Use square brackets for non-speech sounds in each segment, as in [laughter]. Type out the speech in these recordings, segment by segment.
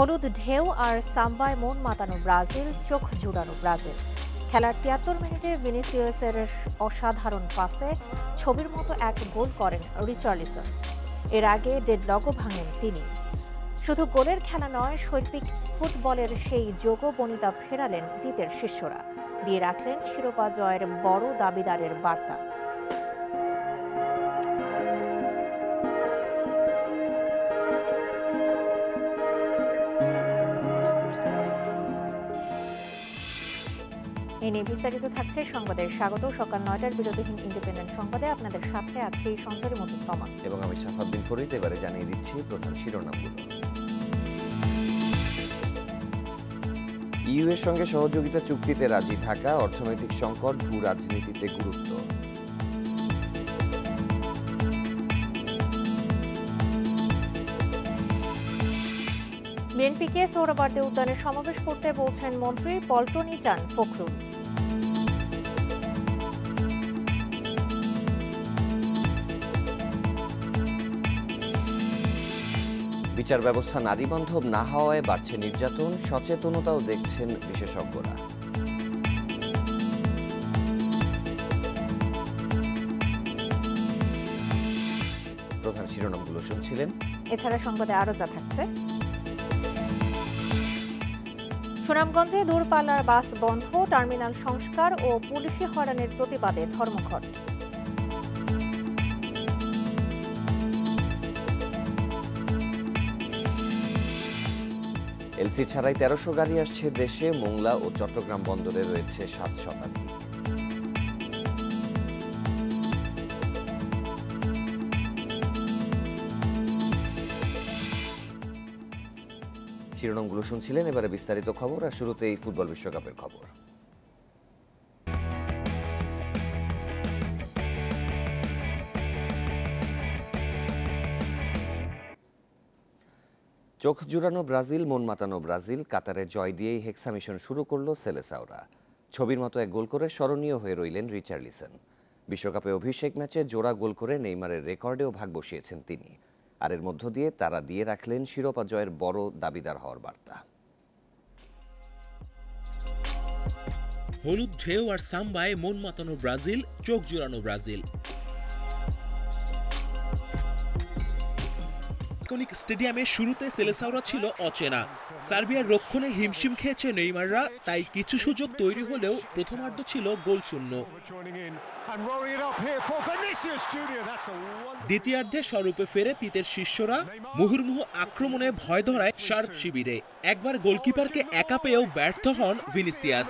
হলুদ ঢেউ আর সাম্বায় মন মাতানো ব্রাজিল, চোখ জুড়ানো ব্রাজিল। খেলার তিয়াত্তর মিনিটে ভিনিসিয়াসের অসাধারণ পাসে ছবির মতো এক গোল করেন রিচার্লিসন। এর আগে ডেডলকও ভাঙেন তিনি। শুধু গোলের খেলা নয়, শৈল্পিক ফুটবলের সেই যোগ বনিতা ফেরালেন দিতের শিষ্যরা। দিয়ে রাখলেন শিরোপা জয়ের বড় দাবিদারের বার্তা। এই নিয়ে বিস্তারিত থাকছে সংবাদের স্বাগত সকাল নয়টার বিরতিহীন ইন্ডিপেন্ডেন্ট সংবাদে আপনাদের সাথে আছে সঞ্চারী মধুর তমা এবং আমি সাফাদ্দিন ফরিদ এবারে জানিয়ে দিচ্ছি প্রধান শিরোনামগুলো। ইউ এর সঙ্গে সহযোগিতা চুক্তিতে রাজি থাকা অর্থনৈতিক সংকট ভূ রাজনীতিতে গুরুত্ব। বিএনপিকে সোহরাবার্দে উদ্যানে সমাবেশ করতে বলছেন মন্ত্রী পল্টনি চান ফখরুল। বিচার ব্যবস্থা নারী বান্ধব না হওয়ায় বাড়ছে নির্যাতন, সচেতনতাও দেখছেন বিশেষজ্ঞরা। প্রধান শিরোনামগুলো শুনছিলেন। এছাড়া সংবাদে আরও যা থাকছে। সুনামগঞ্জে দূরপাল্লার বাস বন্ধ, টার্মিনাল সংস্কার ও পুলিশি হয়রানির প্রতিবাদে ধর্মঘট। এলসি ছাড়াই তেরোশো গাড়ি আসছে দেশে। মোংলা ও চট্টগ্রাম বন্দরে রয়েছে সাত শতাধিক। শিরোনামগুলো শুনছিলেন, এবারে বিস্তারিত খবর আর শুরুতেই ফুটবল বিশ্বকাপের খবর। চোখ জুড়ানো ব্রাজিল, মন মাতানো ব্রাজিল, কাতারে জয় দিয়েই হেক্সা মিশন শুরু করল সেলেসাওরা। ছবির মতো এক গোল করে স্মরণীয় হয়ে রইলেন রিচার্লিসন। বিশ্বকাপে অভিষেক ম্যাচে জোড়া গোল করে নেইমারের রেকর্ডেও ভাগ বসিয়েছেন তিনি। আর এর মধ্য দিয়ে তারা দিয়ে রাখলেন শিরোপা জয়ের বড় দাবিদার হওয়ার বার্তা। হলুদ ঢেউ আর সাম্বায় মন মাতানো ব্রাজিল, চোখ জোড়ানো ব্রাজিল। আইকনিক স্টেডিয়ামে শুরুতে সেলেসাওরা ছিল অচেনা। সার্বিয়ার রক্ষণে হিমশিম খেয়েছে নেইমাররা, তাই কিছু সুযোগ তৈরি হলেও প্রথমার্ধ ছিল গোল শূন্য দ্বিতীয়ার্ধে স্বরূপে ফেরে তিতের শিষ্যরা মুহুর্মুহু আক্রমণে ভয় ধরায় শার্প শিবিরে। একবার গোলকিপারকে একা পেয়েও ব্যর্থ হন ভিনিসিয়াস।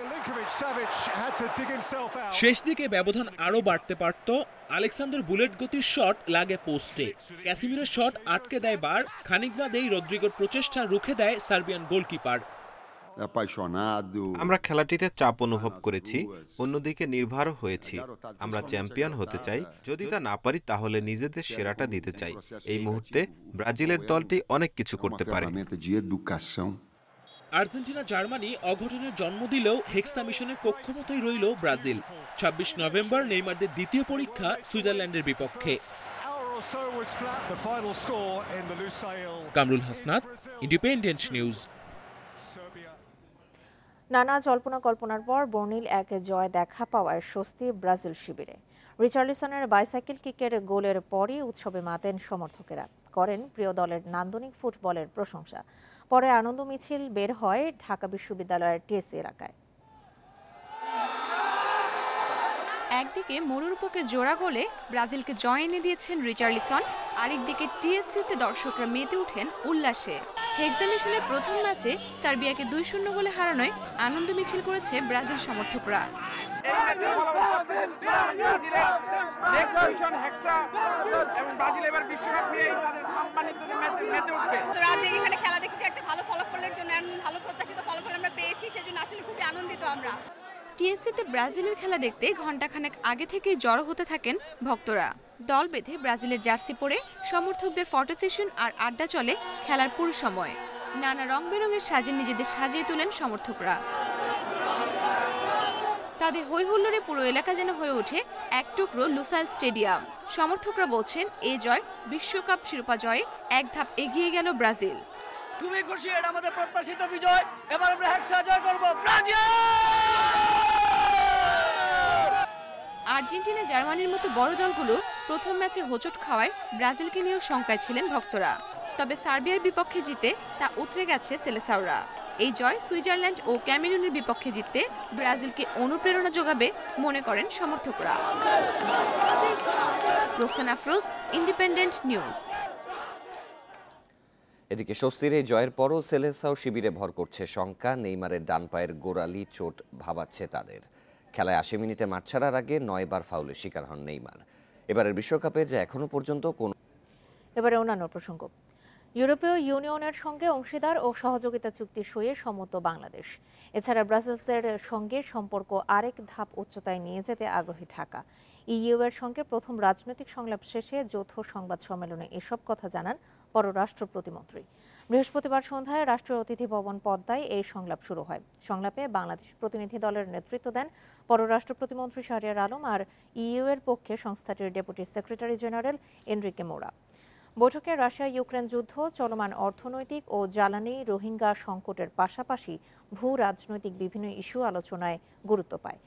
শেষ দিকে ব্যবধান আরও বাড়তে পারত। আলেকসান্ডার বুলেট গতির শট লাগে পোস্টে। ক্যাসিমিরের শট আটকে দেয় বার। খানিক বাদেই রদ্রিগোর প্রচেষ্টা রুখে দেয় সার্বিয়ান গোলকিপার. আমরা খেলাটিতে চাপ অনুভব করেছি অন্যদিকে নির্ভরও হয়েছি। আমরা চ্যাম্পিয়ন হতে চাই যদি তা না পারি তাহলে নিজেদের সেরাটা দিতে চাই। এই মুহূর্তে ব্রাজিলের দলটি অনেক কিছু করতে পারে. আর্জেন্টিনা জার্মানি অঘটনের জন্ম দিলেও হেক্সা মিশনে কক্ষমতই রইল ব্রাজিল। ছাব্বিশ নভেম্বর নেইমারদের দ্বিতীয় পরীক্ষা সুইজারল্যান্ডের বিপক্ষে। কামরুল হাসনাত ইন্ডিপেন্ডেন্ট নিউজ নানা জল্পনা কল্পনার পর বর্নিল এক জয় দেখা পাওয়ায় স্বস্তি ব্রাজিল শিবিরে। রিচার্লিসনের বাইসাইকেল কিকের গোলের পরই উৎসবে মাতেন সমর্থকেরা। করেন প্রিয় দলের নান্দনিক ফুটবলের প্রশংসা। পরে আনন্দ মিছিল বের হয় ঢাকা বিশ্ববিদ্যালয়ের টিএসসি এলাকায়। একদিকে মরুরূপকে জোড়া গোলে ব্রাজিলকে জয় এনে দিয়েছেন রিচার্লিসন, আরেকদিকে টিএসসিতে দর্শকরা মেতে ওঠেন উল্লাসে। হেক্সামিশনের প্রথম ম্যাচে সার্বিয়াকে দুই শূন্য গোলে হারানোয় আনন্দ মিছিল করেছে ব্রাজিল সমর্থকরা। খেলা দেখেছি, একটা ভালো ফলাফলের জন্য ভালো প্রত্যাশিত ফলাফল আমরা পেয়েছি, সেজন্য আসলে খুবই আনন্দিত আমরা। টিএসসিতে ব্রাজিলের খেলা দেখতে ঘণ্টাখানেক আগে থেকেই জড়ো হতে থাকেন ভক্তরা। দল বেঁধে ব্রাজিলের জার্সি পরে সমর্থকদের ফটো সেশন আর আড্ডা চলে খেলার পুরো সময়। নানা রং বেরঙের সাজে নিজেদের সাজিয়ে তোলেন সমর্থকরা। তাদের হৈ হুল্লোড়ে পুরো এলাকা যেন হয়ে ওঠে এক টুকরো লুসাইল স্টেডিয়াম। সমর্থকরা বলছেন এই জয়, বিশ্বকাপ শিরোপা জয়ে এক ধাপ এগিয়ে গেল ব্রাজিল। খুবই খুশি, এটা আমাদের প্রত্যাশিত বিজয়। এবার আমরা হেক্সা জয় করব, ব্রাজিল! আর্জেন্টিনা, জার্মানির মতো বড় দলগুলো প্রথম ম্যাচে হোঁচট খাওয়ায় ব্রাজিলকে নিয়েও শঙ্কায় ছিলেন ভক্তরা। তবে সার্বিয়ার বিপক্ষে জিতে তা উতরে গেছে সেলেসাওরা। এই জয় সুইজারল্যান্ড ও ক্যামেরুনের বিপক্ষে জিততে ব্রাজিলকে অনুপ্রেরণা যোগাবে মনে করেন সমর্থকরা। Roksana Afroz, Independent News. এদিকে স্বস্তির এই জয়ের পরও সেলেসাও শিবিরে ভর করছে শঙ্কা, নেইমারের ডান পায়ের গোড়ালি চোট ভাবাচ্ছে তাদের। খেলায় আশি মিনিটে মাঠ ছাড়ার আগে নয়বার ফাউলের শিকার হন নেইমার। এবারের বিশ্বকাপে যে এখনও পর্যন্ত কোন এবারে অন্যান্য প্রসঙ্গ। ইউরোপীয় ইউনিয়নের সঙ্গে অংশীদার ও সহযোগিতা চুক্তি সইয়ে সম্মত বাংলাদেশ। এছাড়া ব্রাসেলসের সঙ্গে সম্পর্ক আরেক ধাপ উচ্চতায় নিয়ে যেতে আগ্রহী ঢাকা। ইইউ এর সঙ্গে প্রথম রাজনৈতিক সংলাপ শেষে যৌথ সংবাদ সম্মেলনে এসব কথা জানান পররাষ্ট্র প্রতিমন্ত্রী। বৃহস্পতিবার সন্ধ্যায় রাষ্ট্রীয় অতিথি ভবন পদ্মায় এই সংলাপ শুরু হয়। সংলাপে বাংলাদেশ প্রতিনিধি দলের নেতৃত্ব দেন পররাষ্ট্র প্রতিমন্ত্রী শাহরিয়ার আলম আর ইইউ এর পক্ষে সংস্থাটির ডেপুটি সেক্রেটারি জেনারেল এনরিকে মোরা। বৈঠকে রাশিয়া ইউক্রেন যুদ্ধ, চলমান অর্থনৈতিক ও জ্বালানি রোহিঙ্গা সংকটের পাশাপাশি ভূ রাজনৈতিক বিভিন্ন ইস্যু আলোচনায় গুরুত্ব পায়।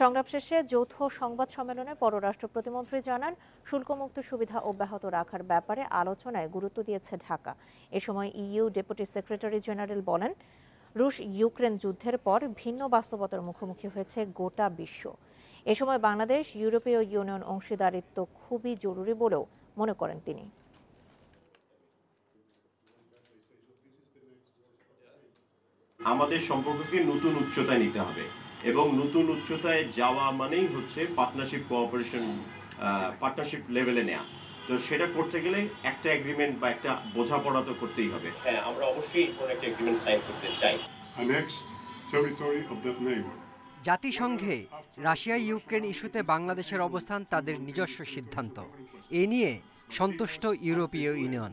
সংলাপ শেষে যৌথ সংবাদ সম্মেলনে পররাষ্ট্র প্রতিমন্ত্রী জানান, শুল্কমুক্ত সুবিধা অব্যাহত রাখার ব্যাপারে আলোচনায় গুরুত্ব দিয়েছে ঢাকা। এ সময় ইইউ ডেপুটি সেক্রেটারি জেনারেল বলেন, রুশ ইউক্রেন যুদ্ধের পর ভিন্ন বাস্তবতার মুখোমুখি হয়েছে গোটা বিশ্ব। এ সময় বাংলাদেশ, ইউরোপীয় ইউনিয়ন অংশীদারিত্ব খুবই জরুরি বলেও মনে করেন তিনি। আমাদের সম্পর্ককে নতুন উচ্চতায় নিতে হবে। এবং নতুন উচ্চতায় যাওয়া মানেই হচ্ছে পার্টনারশিপ কোঅপারেশন পার্টনারশিপ লেভেলে নেওয়া তো সেটা করতে গেলে একটা এগ্রিমেন্ট বা একটা বোঝাপড়া তো করতেই হবে। হ্যাঁ আমরা অবশ্যই এই ধরনের একটা এগ্রিমেন্ট সাইন করতে চাই। Territory of that neighbor. জাতিসংঘে রাশিয়া ইউক্রেন ইস্যুতে বাংলাদেশের অবস্থান তাদের নিজস্ব সিদ্ধান্ত। এ নিয়ে সন্তুষ্ট ইউরোপীয় ইউনিয়ন।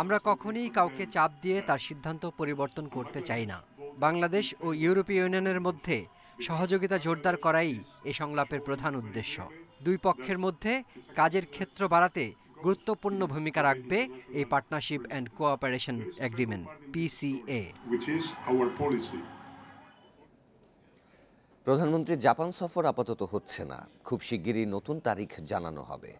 আমরা কখনোই কাউকে চাপ দিয়ে তার সিদ্ধান্ত পরিবর্তন করতে চাই না। বাংলাদেশ ও ইউরোপীয় ইউনিয়নের মধ্যে সহযোগিতা জোরদার করাই এই সংলাপের প্রধান উদ্দেশ্য। দুই পক্ষের মধ্যে কাজের ক্ষেত্র বাড়াতে গুরুত্বপূর্ণ ভূমিকা রাখবে এই partnership and cooperation agreement PCA. Which is our policy. প্রধানমন্ত্রীর জাপান সফর আপাতত হচ্ছে না। খুব শিগগিরই নতুন তারিখ জানানো হবে।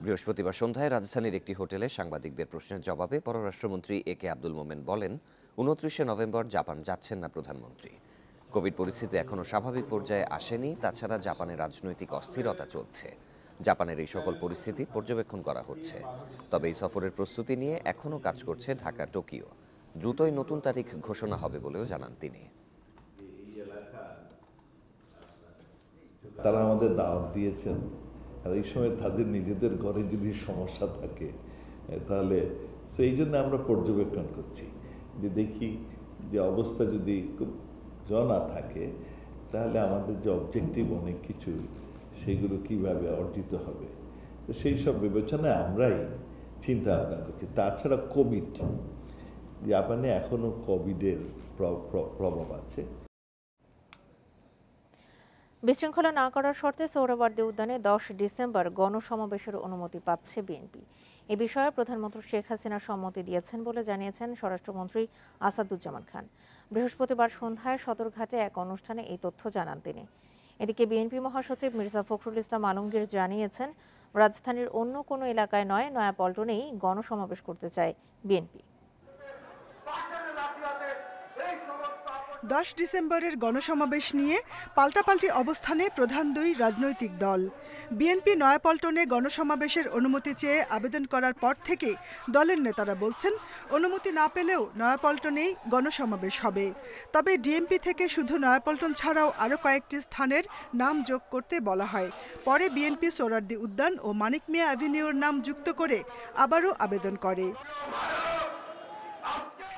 বৃহস্পতিবার সন্ধ্যায় রাজধানীর একটি হোটেলে সাংবাদিকদের প্রশ্নের জবাবে পররাষ্ট্রমন্ত্রী এ কে আব্দুল মোমেন বলেন উনত্রিশে নভেম্বর জাপান যাচ্ছেন না প্রধানমন্ত্রী। কোভিড পরিস্থিতি এখনও স্বাভাবিক পর্যায়ে আসেনি। তাছাড়া জাপানে রাজনৈতিক অস্থিরতা চলছে। জাপানের এই সকল পরিস্থিতি পর্যবেক্ষণ করা হচ্ছে। তবে এই সফরের প্রস্তুতি নিয়ে এখনও কাজ করছে ঢাকা, টোকিও। দ্রুতই নতুন তারিখ ঘোষণা হবে বলেও জানান তিনি। তারা আমাদের দাওয়াত দিয়েছেন। আর এই সময় তাদের নিজেদের ঘরে যদি সমস্যা থাকে তাহলে তো এই জন্য আমরা পর্যবেক্ষণ করছি। যে দেখি যে অবস্থা যদি খুব জনা থাকে, তাহলে আমাদের যে অবজেক্টিভ অনেক কিছু, সেগুলো কীভাবে অর্জিত হবে? তো সেই সব বিবেচনায় আমরাই চিন্তা ভাবনা করছি। তাছাড়া কোভিড জাপানে এখনও কোভিডের প্র- প্র- প্রভাব আছে। বিশৃঙ্খলা না করার শর্তে সৌরবর্দী উদ্যানে দশ ডিসেম্বর গণসমাবেশের অনুমতি পাচ্ছে বিএনপি এ বিষয়ে প্রধানমন্ত্রী শেখ হাসিনা সম্মতি দিয়েছেন বলে জানিয়েছেন স্বরাষ্ট্রমন্ত্রী আসাদুজ্জামান খান। বৃহস্পতিবার সন্ধ্যায় সদরঘাটে এক অনুষ্ঠানে এই তথ্য জানান তিনি। এদিকে বিএনপি মহাসচিব মির্জা ফখরুল ইসলাম আলমগীর জানিয়েছেন, রাজধানীর অন্য কোনো এলাকায় নয়, নয়াপল্টনেই গণসমাবেশ করতে চায় বিএনপি। দশ ডিসেম্বরের গণসমাবেশ নিয়ে পাল্টাপাল্টি অবস্থানে প্রধান দুই রাজনৈতিক দল। বিএনপি নয়াপল্টনে গণসমাবেশের অনুমতি চেয়ে আবেদন করার পর থেকে দলের নেতারা বলছেন, অনুমতি না পেলেও নয়াপল্টনেই গণসমাবেশ হবে। তবে ডিএমপি থেকে শুধু নয়াপল্টন ছাড়াও আরও কয়েকটি স্থানের নাম যোগ করতে বলা হয়। পরে বিএনপি সোরারদি উদ্যান ও মানিক মিয়া অ্যাভিনিউর নাম যুক্ত করে আবারও আবেদন করে।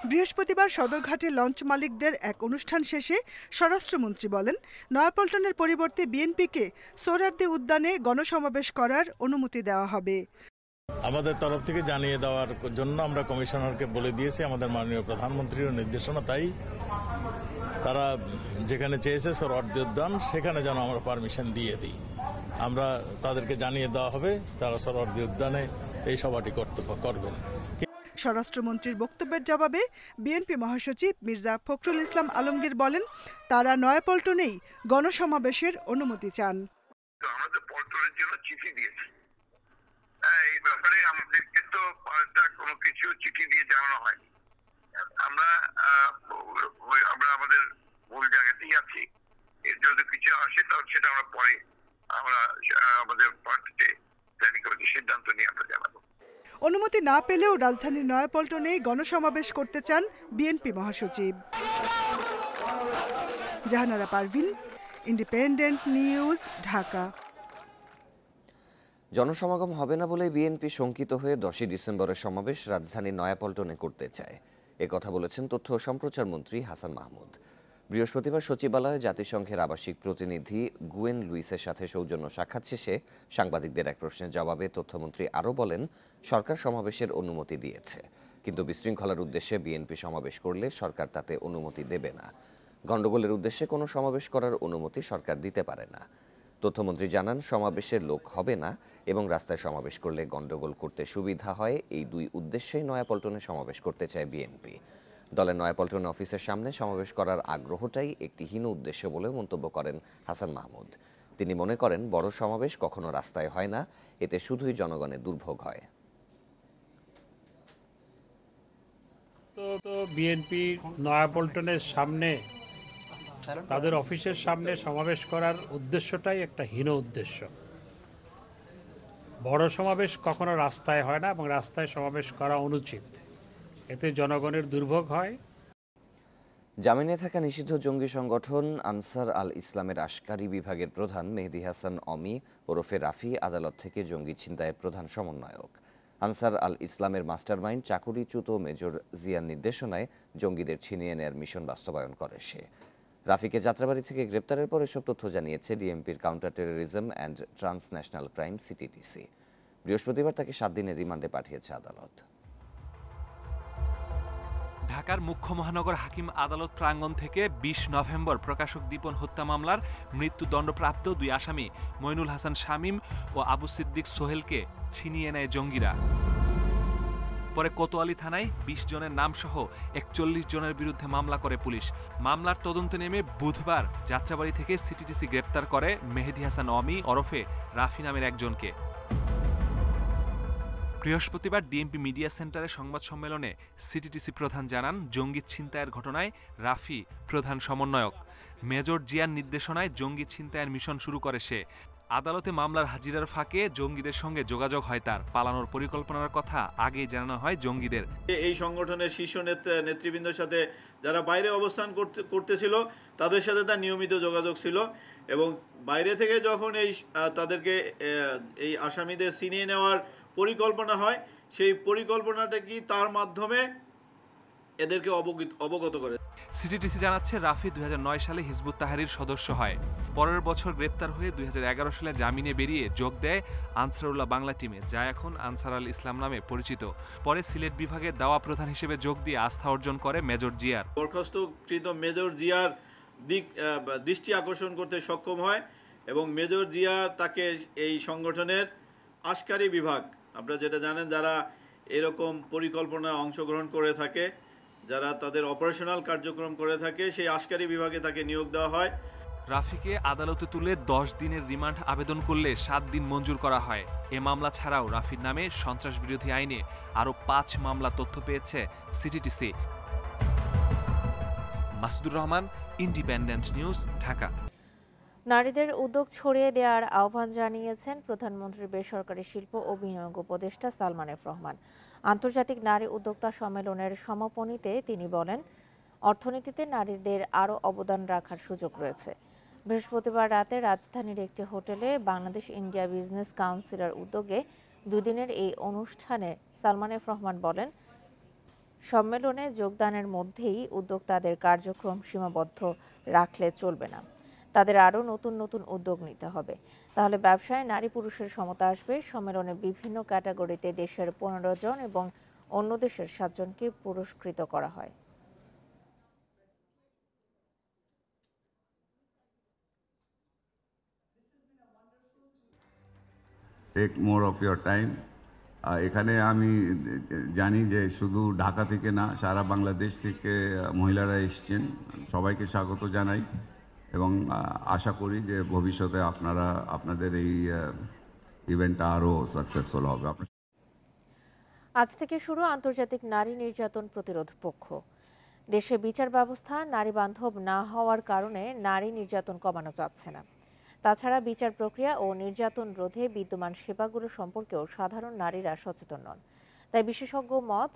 বৃহস্পতিবার সদরঘাটে লঞ্চ মালিকদের এক অনুষ্ঠান শেষে স্বরাষ্ট্রমন্ত্রী বলেন, নয়াপল্টনের পরিবর্তে বিএনপিকে সোহরার্দি উদ্যানে গণসমাবেশ করার অনুমতি দেওয়া হবে। আমাদের তরফ থেকে জানিয়ে দেওয়ার জন্য আমরা কমিশনারকে বলে দিয়েছি, আমাদের মাননীয় প্রধানমন্ত্রীর নির্দেশনা তাই। তারা যেখানে চেয়েছে সরওয়ার্দী উদ্যান, সেখানে যেন আমরা পারমিশন দিয়ে দিই। আমরা তাদেরকে জানিয়ে দেওয়া হবে, তারা সরওয়ার্দী উদ্যানে এই সভাটি করতে করবেন। স্বরাষ্ট্রমন্ত্রীর বক্তব্যের জবাবে বিএনপি মহাসচিব মির্জা ফখরুল ইসলাম আলমগীর বলেন, তারা নয়াপল্টনেই গণসমাবেশের অনুমতি চান। হ্যাঁ কিছু চিঠি আমরা আমাদের জায়গাতেই আছি। যদি কিছু আসে সেটা আমরা পরে আমরা আমাদের সিদ্ধান্ত নিয়ে আমরা জানাব। অনুমতি না পেলেও রাজধানীর নয়াপল্টনেই গণসমাবেশ করতে চান বিএনপি মহাসচিব। Jahanara Parvin, Independent News, Dhaka. জনসমাগম হবে না বলে বিএনপি শঙ্কিত হয়ে দশই ডিসেম্বরের সমাবেশ রাজধানীর নয়াপল্টনে করতে চায়। কথা বলেছেন তথ্য সম্প্রচার মন্ত্রী হাসান মাহমুদ। বৃহস্পতিবার সচিবালয়ে জাতিসংঘের আবাসিক প্রতিনিধি গুয়েন লুইসের সাথে সৌজন্য সাক্ষাৎ শেষে সাংবাদিকদের এক প্রশ্নের জবাবে তথ্যমন্ত্রী আরও বলেন, সরকার সমাবেশের অনুমতি দিয়েছে, কিন্তু বিশৃঙ্খলার উদ্দেশ্যে বিএনপি সমাবেশ করলে সরকার তাতে অনুমতি দেবে না। গণ্ডগোলের উদ্দেশ্যে কোনো সমাবেশ করার অনুমতি সরকার দিতে পারে না। তথ্যমন্ত্রী জানান সমাবেশের লোক হবে না এবং রাস্তায় সমাবেশ করলে গণ্ডগোল করতে সুবিধা হয়। এই দুই উদ্দেশ্যেই নয়াপল্টনে সমাবেশ করতে চায় বিএনপি। দলের নয়াপল্টন অফিসের সামনে সমাবেশ করার আগ্রহটাই একটি হীন উদ্দেশ্য বলে মন্তব্য করেন হাসান মাহমুদ। তিনি মনে করেন, বড় সমাবেশ কখনো রাস্তায় হয় না, এতে শুধুই জনগণের দুর্ভোগ হয়। তো বিএনপি নয়াপল্টনের সামনে, তাদের অফিসের সামনে সমাবেশ করার উদ্দেশ্যটাই একটা হীন উদ্দেশ্য। বড় সমাবেশ কখনো রাস্তায় হয় না এবং রাস্তায় সমাবেশ করা অনুচিত। এতে জনগণের দুর্ভোগ হয়। জামিনে থাকা নিষিদ্ধ জঙ্গি সংগঠন আনসার আল ইসলামের আশকারি বিভাগের প্রধান মেহেদি হাসান অমি ওরফে রাফি আদালত থেকে জঙ্গি ছিনতাইয়ের প্রধান সমন্বয়ক। আনসার আল ইসলামের মাস্টারমাইন্ড চাকুরিচ্যুত মেজর জিয়ার নির্দেশনায় জঙ্গিদের ছিনিয়ে নেয়ার মিশন বাস্তবায়ন করে সে। রাফিকে যাত্রাবাড়ি থেকে গ্রেপ্তারের পর এসব তথ্য জানিয়েছে ডিএমপির counter terrorism and transnational crime CTTC বৃহস্পতিবার তাকে সাত দিনের রিমান্ডে পাঠিয়েছে আদালত। ঢাকার মুখ্য মহানগর হাকিম আদালত প্রাঙ্গণ থেকে বিশ নভেম্বর প্রকাশক দীপন হত্যা মামলার মৃত্যুদণ্ডপ্রাপ্ত দুই আসামি, মইনুল হাসান শামীম ও আবু সিদ্দিক সোহেলকে ছিনিয়ে নেয় জঙ্গিরা। পরে কোতোয়ালি থানায় বিশ জনের নামসহ একচল্লিশ জনের বিরুদ্ধে মামলা করে পুলিশ। মামলার তদন্তে নেমে বুধবার যাত্রাবাড়ি থেকে সিটিটিসি গ্রেপ্তার করে মেহেদি হাসান অমি ওরফে রাফি নামের একজনকে। বৃহস্পতিবার ডিএমপি মিডিয়া সেন্টারে সংবাদ সম্মেলনে সিটিটিসি প্রধান জানান, জঙ্গি ছিনতাইয়ের ঘটনায় রাফি প্রধান সমন্বয়ক। মেজর জিয়ার নির্দেশনায় জঙ্গি ছিনতাইয়ের মিশন শুরু করে সে। আদালতে মামলার হাজিরার ফাঁকে জঙ্গিদের সঙ্গে যোগাযোগ হয় তার। পালানোর পরিকল্পনার কথা আগেই জানানো হয় জঙ্গিদের। এই সংগঠনের শীর্ষ নেত- নেতৃবৃন্দের সাথে যারা বাইরে অবস্থান করতে, করতেছিল, তাদের সাথে তার নিয়মিত যোগাযোগ ছিল এবং বাইরে থেকে যখন এই তাদেরকে এই আসামিদের ছিনিয়ে নেওয়ার পরিকল্পনা হয় সেই পরিকল্পনাটা কি তার মাধ্যমে এদেরকে অবগত অবগত করে? সিটিটিসি জানাচ্ছে রাফি দুই সালে হিজবুত তাহারির সদস্য হয়। পরের বছর গ্রেপ্তার হয়ে দুই সালে জামিনে বেরিয়ে যোগ দেয় আনসারুল্লাহ বাংলা টিমে যা এখন আনসার আল ইসলাম নামে পরিচিত। পরে সিলেট বিভাগে দাওয়া প্রধান হিসেবে যোগ দিয়ে আস্থা অর্জন করে মেজর জিয়ার। বরখাস্তকৃত মেজর জিয়ার দিক দৃষ্টি আকর্ষণ করতে সক্ষম হয় এবং মেজর জিয়া তাকে এই সংগঠনের আশকারি বিভাগ আপনারা যেটা জানেন, যারা এরকম পরিকল্পনা অংশগ্রহণ করে থাকে, যারা তাদের অপারেশনাল কার্যক্রম করে থাকে, সেই আশকারি বিভাগে তাকে নিয়োগ দেওয়া হয়। রাফিকে আদালতে তুলে দশ দিনের রিমান্ড আবেদন করলে সাত দিন মঞ্জুর করা হয়। এ মামলা ছাড়াও রাফির নামে সন্ত্রাস বিরোধী আইনে আরও পাঁচ মামলা তথ্য পেয়েছে CTTC. Masudur Rahman Independent News Dhaka. নারীদের উদ্যোগ ছড়িয়ে দেওয়ার আহ্বান জানিয়েছেন প্রধানমন্ত্রীর বেসরকারি শিল্প ও বিনিয়োগ উপদেষ্টা সালমান এফ রহমান। আন্তর্জাতিক নারী উদ্যোক্তা সম্মেলনের সমাপনীতে তিনি বলেন, অর্থনীতিতে নারীদের আরও অবদান রাখার সুযোগ রয়েছে। বৃহস্পতিবার রাতে রাজধানীর একটি হোটেলে বাংলাদেশ ইন্ডিয়া বিজনেস কাউন্সিলের উদ্যোগে দুদিনের এই অনুষ্ঠানে সালমান এফ রহমান বলেন, সম্মেলনে যোগদানের মধ্যেই উদ্যোক্তাদের কার্যক্রম সীমাবদ্ধ রাখলে চলবে না। তাদের আরও নতুন নতুন উদ্যোগ নিতে হবে। তাহলে ব্যবসায় নারী পুরুষের সমতা আসবে। সম্মেলনে বিভিন্ন ক্যাটাগরিতে দেশের পনেরো জন এবং অন্য দেশের সাতজনকে পুরস্কৃত করা হয়। More of your time. আহ, এখানে আমি জানি যে শুধু ঢাকা থেকে না সারা বাংলাদেশ থেকে মহিলারা এসছেন। সবাইকে স্বাগত জানাই। এবং আশা করি যে ভবিষ্যতে আপনারা, আপনাদের এই ইভেন্টটা আরও সাকসেসফুল হবে। আজ থেকে শুরু আন্তর্জাতিক নারী নির্যাতন প্রতিরোধ পক্ষ। দেশে বিচার ব্যবস্থা, নারী বান্ধব না হওয়ার কারণে নারী নির্যাতন কমানো যাচ্ছে না। তাছাড়া বিচার প্রক্রিয়া ও নির্যাতন রোধে বিদ্যমান সেবাগুলো সম্পর্কেও সাধারণ নারীরা সচেতন নন। তাই বিশেষজ্ঞ মত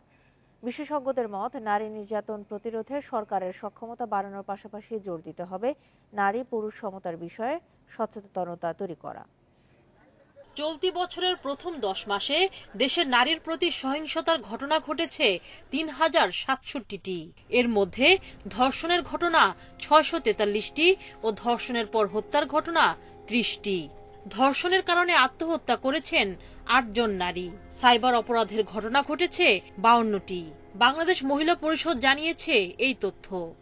বিশেষজ্ঞদের মত, নারী নির্যাতন প্রতিরোধে সরকারের সক্ষমতা বাড়ানোর পাশাপাশি জোর দিতে হবে নারী পুরুষ সমতার বিষয়ে সচেতনতা তৈরি করা। চলতি বছরের প্রথম দশ মাসে দেশের নারীর প্রতি সহিংসতার ঘটনা ঘটেছে তিন হাজার সাতষট্টিটি। এর মধ্যে ধর্ষণের ঘটনা ছয়শো তেতাল্লিশটি ও ধর্ষণের পর হত্যার ঘটনা ত্রিশটি। ধর্ষণের কারণে আত্মহত্যা করেছেন আটজন নারী। সাইবার অপরাধের ঘটনা ঘটেছে বাউন্নটি। বাংলাদেশ মহিলা পরিষদ জানিয়েছে এই তথ্য।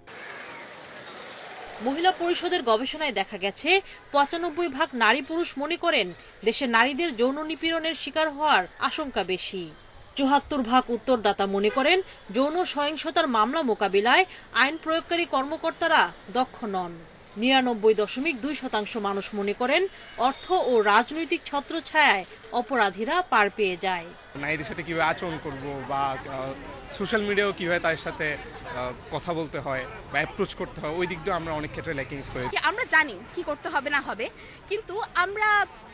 মহিলা পরিষদের গবেষণায় দেখা গেছে, পঁচানব্বই ভাগ নারী পুরুষ মনে করেন দেশে নারীদের যৌন নিপীড়নের শিকার হওয়ার আশঙ্কা বেশি। চুহাত্তর ভাগ উত্তরদাতা মনে করেন যৌন সহিংসতার মামলা মোকাবিলায় আইন প্রয়োগকারী কর্মকর্তারা দক্ষ নন। নিরানব্বই দশমিক দুই শতাংশ মানুষ মনে করেন অর্থ ও রাজনৈতিক ছত্রছায়ায় অপরাধীরা পার পেয়ে যায়। নারীদের সাথে কীভাবে আচরণ করব বা সোশ্যাল মিডিয়াও কীভাবে তাদের সাথে কথা বলতে হয় বা অ্যাপ্রোচ করতে হয় ওই দিক দিয়ে আমরা অনেক ক্ষেত্রে ল্যাকিংস করি আমরা জানি কি করতে হবে না হবে কিন্তু আমরা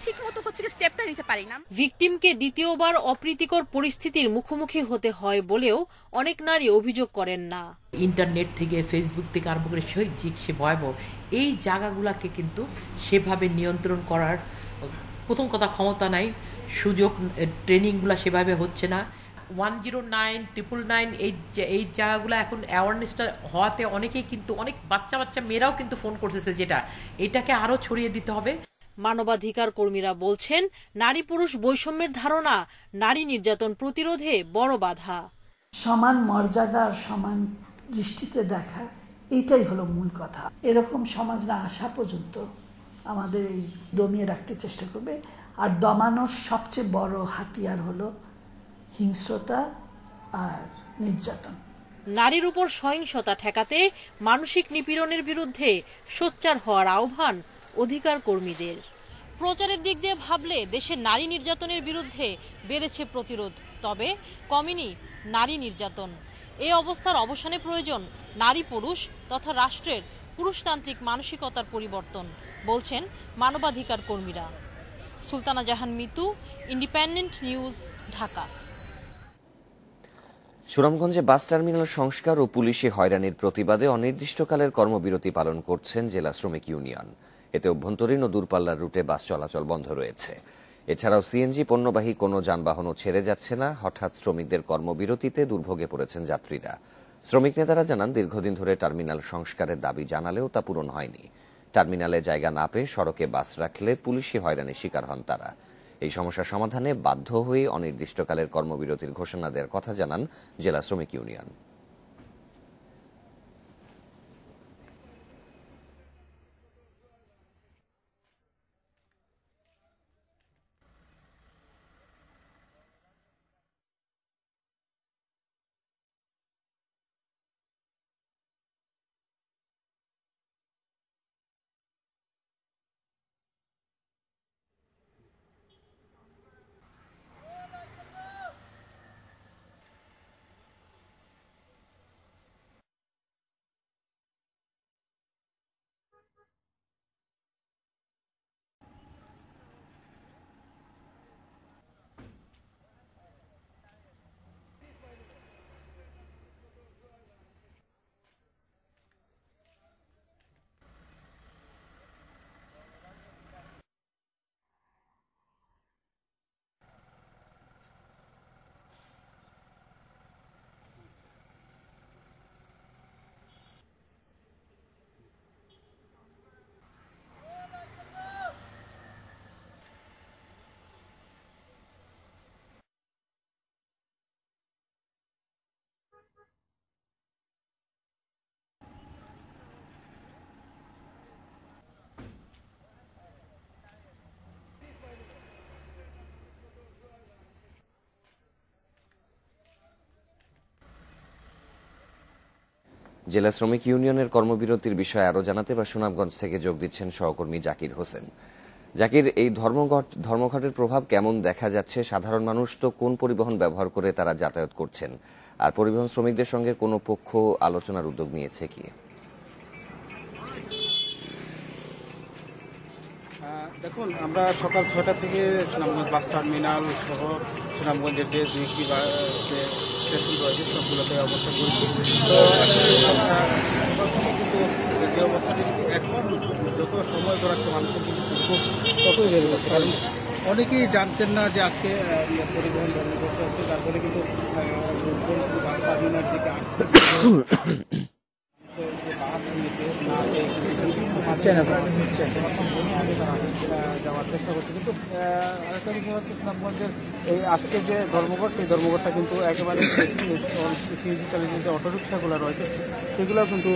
ঠিক মতো হচ্ছে কি স্টেপটা নিতে পারি না। ভিকটিমকে দ্বিতীয়বার অপ্রীতিকর পরিস্থিতির মুখোমুখি হতে হয় বলেও অনেক নারী অভিযোগ করেন না। ইন্টারনেট থেকে ফেসবুক থেকে আরম্ভ করে শৈক্ষিক সে ভয়াবহ এই জায়গাগুলোকে কিন্তু সেভাবে নিয়ন্ত্রণ করার প্রথম কথা ক্ষমতা নাই। সুযোগ ট্রেনিংগুলো সেভাবে হচ্ছে না। One zero nine triple nine এই যে- এই জায়গাগুলো এখন অ্যাওয়ারনেসটা হওয়াতে অনেকেই কিন্তু অনেক বাচ্চা বাচ্চা মেয়েরাও কিন্তু ফোন করতেছে যেটা। এটাকে আরও ছড়িয়ে দিতে হবে। মানবাধিকার কর্মীরা বলছেন নারী পুরুষ বৈষম্যের ধারণা নারী নির্যাতন প্রতিরোধে বড় বাধা। সমান মর্যাদা আর সমান দৃষ্টিতে দেখা এটাই হলো মূল কথা। এরকম সমাজ না আসা পর্যন্ত আমাদের এই দমিয়ে রাখতে চেষ্টা করবে। আর দমানোর সবচেয়ে বড় হাতিয়ার হলো হিংস্রতা আর নির্যাতন। নারীর উপর সহিংসতা ঠেকাতে মানসিক নিপীড়নের বিরুদ্ধে সোচ্চার হওয়ার আহ্বান অধিকার কর্মীদের প্রচারের দিক দিয়ে ভাবলে দেশের নারী নির্যাতনের বিরুদ্ধে বেড়েছে প্রতিরোধ। তবে কমেনি নারী নির্যাতন। এই অবস্থার অবসানে প্রয়োজন নারী পুরুষ তথা রাষ্ট্রের পুরুষতান্ত্রিক মানসিকতার পরিবর্তন, বলছেন মানবাধিকার কর্মীরা। Sultana Jahan Mitu, Independent News, Dhaka. সুনামগঞ্জে বাস টার্মিনাল সংস্কার ও পুলিশি হয়রানির প্রতিবাদে অনির্দিষ্টকালের কর্মবিরতি পালন করছেন জেলা শ্রমিক ইউনিয়ন। এতে অভ্যন্তরীণ ও দূরপাল্লার রুটে বাস চলাচল বন্ধ রয়েছে। এছাড়াও সিএনজি পণ্যবাহী কোনো যানবাহনও ছেড়ে যাচ্ছে না। হঠাৎ শ্রমিকদের কর্মবিরতিতে দুর্ভোগে পড়েছেন যাত্রীরা। শ্রমিক নেতারা জানান, দীর্ঘদিন ধরে টার্মিনাল সংস্কারের দাবি জানালেও তা পূরণ হয়নি। টার্মিনালে জায়গা না পেয়ে সড়কে বাস রাখলে পুলিশি হয়রানির শিকার হন তারা। এই সমস্যা সমাধানে বাধ্য হয়ে অনির্দিষ্টকালের কর্মবিরতির ঘোষণা দেওয়ার কথা জানান জেলা শ্রমিক ইউনিয়ন। জেলা শ্রমিক ইউনিয়নের কর্মবিরতির বিষয়ে আরও জানাতে বা সুনামগঞ্জ থেকে যোগ দিচ্ছেন সহকর্মী জাকির হোসেন। জাকির, এই ধর্মঘট, ধর্মঘটের প্রভাব কেমন দেখা যাচ্ছে? সাধারণ মানুষ তো কোন পরিবহন ব্যবহার করে তারা যাতায়াত করছেন? আর পরিবহন শ্রমিকদের সঙ্গে কোনো পক্ষ আলোচনার উদ্যোগ নিয়েছে কি? দেখুন, আমরা সকাল ছটা থেকে সুনামগঞ্জ বাস টার্মিনাল সহ সুনামগঞ্জের যে স্টেশন রয়েছে সবগুলোতে অবস্থান করেছি তো কিন্তু যে এখন যত সময় ধরাচ্ছে মানুষের কিন্তু ততই বেড়ে যাচ্ছে কারণ অনেকেই জানতেন না যে আজকে ইয়ে পরিবহন হচ্ছে তারপরে কিন্তু লোকজন শুধু বাস টার্মিনাল থেকে আসতে বাস নিতে না বিভিন্ন যাওয়ার চেষ্টা করছে। কিন্তু আরেকটা বিষয় হচ্ছে এই আজকে যে ধর্মঘট, সেই ধর্মঘটটা কিন্তু একেবারে [coughs] সিএনজি যে অটোরিক্সাগুলো রয়েছে, সেগুলো কিন্তু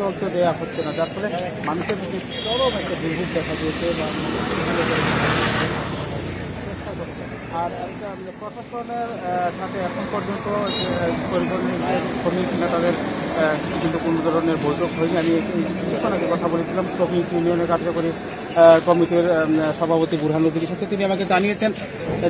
চলতে দেওয়া হচ্ছে না। যার ফলে মানুষের কিন্তু চরম একটা দুর্ভোগ দেখা দিয়েছে বা আর প্রশাসনের সাথে এখন পর্যন্ত পরিবহনের শ্রমিক নেতাদের কিন্তু কোনো ধরনের বৈঠক হয়নি। আমি কিছুক্ষণ আগে কথা বলেছিলাম, শ্রমিক ইউনিয়নের কার্যকরী কমিটির সভাপতি বুরহানুদ্দিনের সাথে তিনি আমাকে জানিয়েছেন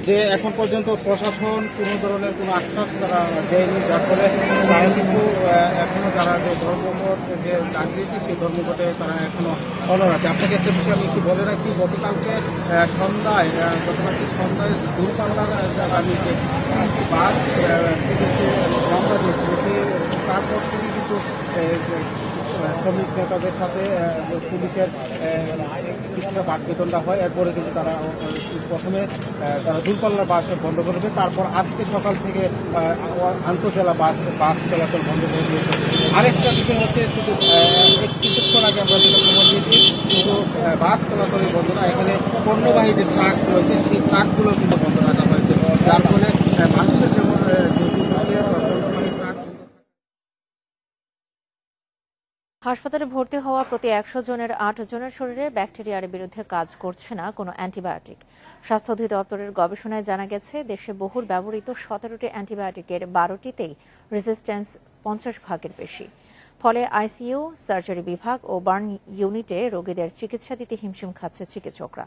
যে এখন পর্যন্ত প্রশাসন কোনো ধরনের কোনো আশ্বাস তারা দেয়নি যার ফলে তারা কিন্তু আহ, এখনও যারা যে ধর্মঘট যে ডাক দিয়েছে সেই ধর্মঘটে তারা এখনও অনর আছে। আপনাকে একটা বিষয় আমি একটু বলে রাখি গতকালকে সন্ধ্যায় গতকালকে সন্ধ্যায় দূরপাল্লার যারা নিচে বাস তারপর থেকে কিন্তু শ্রমিক নেতাদের সাথে পুলিশের কিছুটা বাদ বেতনটা হয়, এরপরে কিন্তু তারা প্রথমে তারা দূরপাল্লার বাস বন্ধ করেছে তারপর আজকে সকাল থেকে আন্তঃজেলা বাস বাস চলাচল বন্ধ করে দিয়েছে। আরেকটা বিষয় হচ্ছে, শুধু কিছুক্ষণ আগে আমরা যেটা খবর দিয়েছি, শুধু বাস চলাচলই বন্ধ না, এখানে পণ্যবাহী যে ট্রাক রয়েছে সেই ট্রাকগুলো কিন্তু বন্ধ রাখা হয়েছে। যার ফলে মানুষের যেমন আহ, দুর্ভোগ হচ্ছে, পণ্যবাহী ট্রাক হাসপাতালে ভর্তি হওয়া প্রতি একশো জনের আট জনের শরীরে ব্যাকটেরিয়ার বিরুদ্ধে কাজ করছে না কোনো অ্যান্টিবায়োটিক। স্বাস্থ্য অধিদপ্তরের গবেষণায় জানা গেছে, দেশে বহুল ব্যবহৃত সতেরোটি অ্যান্টিবায়োটিকের বারোটিতেই রেজিস্ট্যান্স পঞ্চাশ ভাগের বেশি। ফলে আইসিইউ, সার্জারি বিভাগ ও বার্ন ইউনিটে রোগীদের চিকিৎসা দিতে হিমশিম খাচ্ছে চিকিৎসকরা।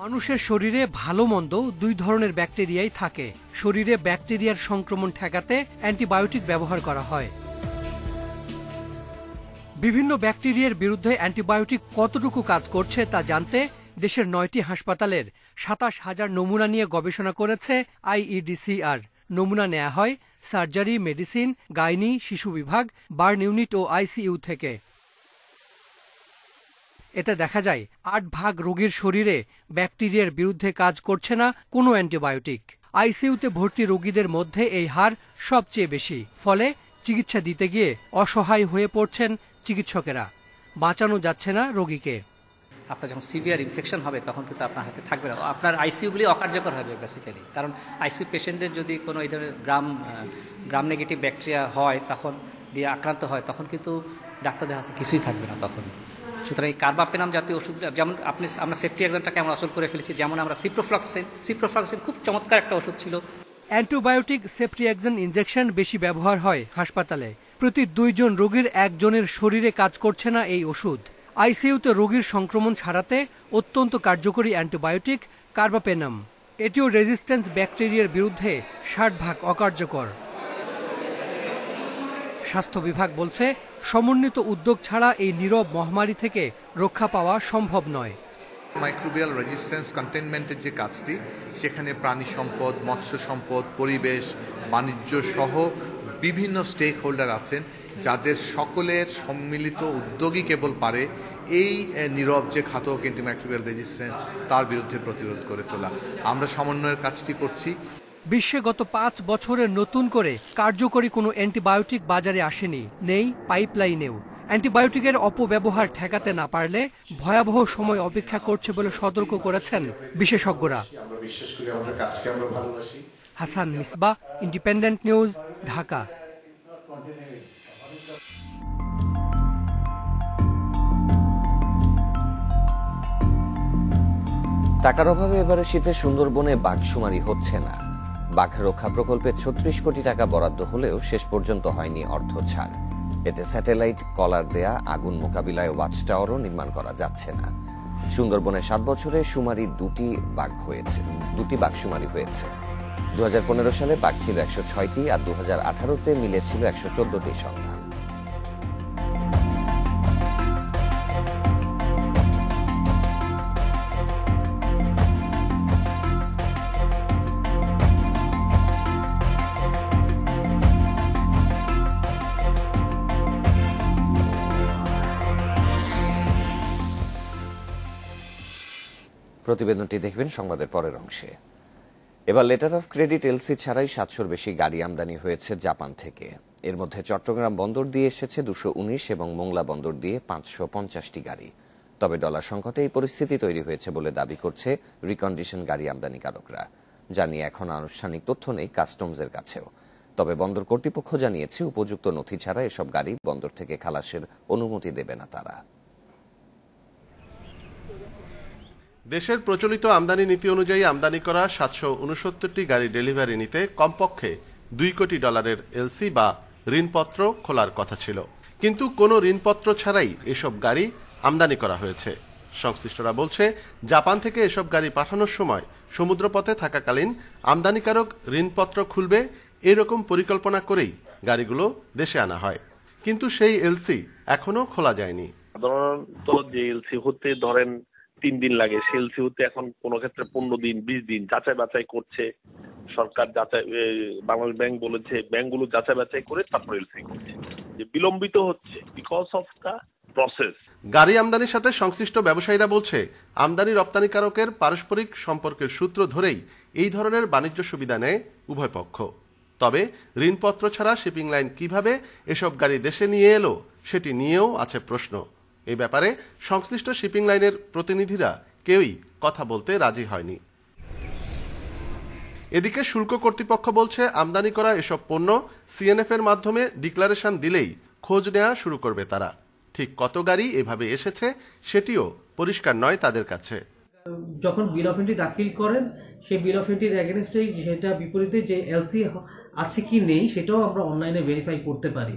মানুষের শরীরে ভালো মন্দ দুই ধরনের ব্যাকটেরিয়াই থাকে। শরীরে ব্যাকটেরিয়ার সংক্রমণ ঠেকাতে অ্যান্টিবায়োটিক ব্যবহার করা হয়। বিভিন্ন ব্যাকটেরিয়ার বিরুদ্ধে অ্যান্টিবায়োটিক কতটুকু কাজ করছে তা জানতে দেশের নয়টি হাসপাতালের সাতাশ হাজার নমুনা নিয়ে গবেষণা করেছে আইইডিসিআর নমুনা নেওয়া হয় সার্জারি, মেডিসিন, গাইনি, শিশু বিভাগ, বার্ন ইউনিট ও আইসিইউ থেকে। এতে দেখা যায়, আট ভাগ রোগীর শরীরে ব্যাকটেরিয়ার বিরুদ্ধে কাজ করছে না কোনো অ্যান্টিবায়োটিক। আইসিইউতে ভর্তি রোগীদের মধ্যে এই হার সবচেয়ে বেশি, ফলে চিকিৎসা দিতে গিয়ে অসহায় হয়ে পড়ছেন চিকিৎসকেরা। বাঁচানো যাচ্ছে না রোগীকে। আপনার যখন সিভিয়ার ইনফেকশন হবে, তখন কিন্তু আপনার হাতে থাকবে না। আপনার আইসিইউগুলি অকার্যকর হবে বেসিক্যালি কারণ আইসিইউ পেশেন্টদের যদি কোনো এই ধরনের গ্রাম গ্রাম নেগেটিভ ব্যাকটেরিয়া হয়, তখন দিয়ে আক্রান্ত হয়, তখন কিন্তু ডাক্তারদের হাতে কিছুই থাকবে না তখন। সুতরাং এই কার্বাপেনাম জাতীয় ওষুধ যেমন আপনি, আমরা সেফটি এক্সামটাকে আমরা অচল করে ফেলেছি, যেমন আমরা সিপ্রোফ্লক্সিন সিপ্রোফ্লক্সিন খুব চমৎকার একটা ওষুধ ছিল। অ্যান্টিবায়োটিক সেপ্রিয়াক্সিন ইনজেকশন বেশি ব্যবহার হয় হাসপাতালে। প্রতি দুইজন রোগীর একজনের শরীরে কাজ করছে না এই ওষুধ। আইসিইউতে রোগীর সংক্রমণ ছাড়াতে অত্যন্ত কার্যকরী অ্যান্টিবায়োটিক কার্বাপেনাম। এটিও রেজিস্ট্যান্স ব্যাকটেরিয়ার বিরুদ্ধে ষাট ভাগ অকার্যকর। স্বাস্থ্য বিভাগ বলছে সমন্বিত উদ্যোগ ছাড়া এই নীরব মহামারী থেকে রক্ষা পাওয়া সম্ভব নয়। মাইক্রোবিয়াল রেজিস্ট্যান্স কন্টেনমেন্টের যে কাজটি, সেখানে প্রাণী সম্পদ, মৎস্য সম্পদ, পরিবেশ, বাণিজ্য সহ বিভিন্ন স্টেক হোল্ডার আছেন, যাদের সকলের সম্মিলিত উদ্যোগই কেবল পারে এই নীরব যে ঘাতক অ্যান্টিমাইক্রোবিয়াল রেজিস্ট্যান্স তার বিরুদ্ধে প্রতিরোধ করে তোলা। আমরা সমন্বয়ের কাজটি করছি। বিশ্বে গত পাঁচ বছরে নতুন করে কার্যকরী কোনো অ্যান্টিবায়োটিক বাজারে আসেনি। নেই পাইপলাইনেও। অ্যান্টিবায়োটিকের অপব্যবহার ঠেকাতে না পারলে ভয়াবহ সময় অপেক্ষা করছে বলে সতর্ক করেছেন বিশেষজ্ঞরা। আমরা বিশ্বাস করি আমাদের কাজকে আমরা ভালোবাসি। Hasan Misba Independent News Dhaka. টাকার অভাবে এবারে শীতে সুন্দরবনে বাঘশুমারি হচ্ছে না। বাঘ রক্ষা প্রকল্পে ছত্রিশ কোটি টাকা বরাদ্দ হলেও শেষ পর্যন্ত হয়নি অর্থ ছাড়। এতে স্যাটেলাইট, কলার দেয়া, আগুন মোকাবিলায় ওয়াচ টাওয়ারও নির্মাণ করা যাচ্ছে না। সুন্দরবনে সাত বছরে সুমারি দুটি বাঘ হয়েছে, দুটি বাঘ সুমারি হয়েছে। দুহাজার পনেরো সালে বাঘ ছিল একশো ছয়টি আর দু হাজার আঠারোতে মিলেছিল একশো চোদ্দটি সন্ধান। প্রতিবেদনটি দেখবেন সংবাদের পরের অংশে। এবার লেটার অফ ক্রেডিট এলসি ছাড়াই সাতশোর বেশি গাড়ি আমদানি হয়েছে জাপান থেকে। এর মধ্যে চট্টগ্রাম বন্দর দিয়ে এসেছে দুশো উনিশ এবং মোংলা বন্দর দিয়ে পাঁচশো পঞ্চাশটি গাড়ি। তবে ডলার সংকটে এই পরিস্থিতি তৈরি হয়েছে বলে দাবি করছে রিকন্ডিশন গাড়ি আমদানিকারকরা। জানিয়ে এখন আনুষ্ঠানিক তথ্য নেই কাস্টমসের কাছেও। তবে বন্দর কর্তৃপক্ষ জানিয়েছে, উপযুক্ত নথি ছাড়া এসব গাড়ি বন্দর থেকে খালাসের অনুমতি দেবে না তারা। দেশের প্রচলিত আমদানি নীতি অনুযায়ী আমদানি করা সাতশো উনসত্তরটি গাড়ি ডেলিভারি নিতে কমপক্ষে দুই কোটি ডলারের এলসি বা ঋণপত্র খোলার কথা ছিল। কিন্তু কোনো ঋণপত্র ছাড়াই এসব গাড়ি আমদানি করা হয়েছে। সংশ্লিষ্টরা বলছে, জাপান থেকে এসব গাড়ি পাঠানোর সময় সমুদ্রপথে থাকাকালীন আমদানিকারক ঋণপত্র খুলবে এরকম পরিকল্পনা করেই গাড়িগুলো দেশে আনা হয়। কিন্তু সেই এলসি এখনও খোলা যায়নি। সাধারণত যে এলসি হতে ধরেন তিন দিন লাগে। সেলসি হতে এখন কোনো ক্ষেত্রে পনেরো দিন, বিশ দিন যাচাই বাছাই করছে। সরকার যাচাই বাংলাদেশ ব্যাংক বলেছে, ব্যাংকগুলো যাচাই বাছাই করে তারপর এলসি করছে। যে বিলম্বিত হচ্ছে বিকজ অফ দ্য প্রসেস গাড়ি আমদানির সাথে সংশ্লিষ্ট ব্যবসায়ীরা বলছে, আমদানি রপ্তানিকারকের পারস্পরিক সম্পর্কের সূত্র ধরেই এই ধরনের বাণিজ্য সুবিধা নেয় উভয় পক্ষ। তবে ঋণপত্র ছাড়া শিপিং লাইন কীভাবে এসব গাড়ি দেশে নিয়ে এলো, সেটি নিয়েও আছে প্রশ্ন। এই ব্যাপারে সংশ্লিষ্ট শিপিং লাইনের প্রতিনিধিরা কেউই কথা বলতে রাজি হয়নি। এদিকে শুল্ক কর্তৃপক্ষ বলছে, আমদানি করা এসব পণ্য সিএনএফ এর মাধ্যমে ডিক্লারেশন দিলেই খোঁজ নেওয়া শুরু করবে তারা। ঠিক কত গাড়ি এভাবে এসেছে সেটিও পরিষ্কার নয় তাদের কাছে। যখন বিল অফ এন্ট্রি দাখিল করেন সেই বিল অফ এন্ট্রির এগেনস্টে সেটা বিপরীতে যে এলসি আছে কি নেই সেটাও আমরা অনলাইনে ভেরিফাই করতে পারি।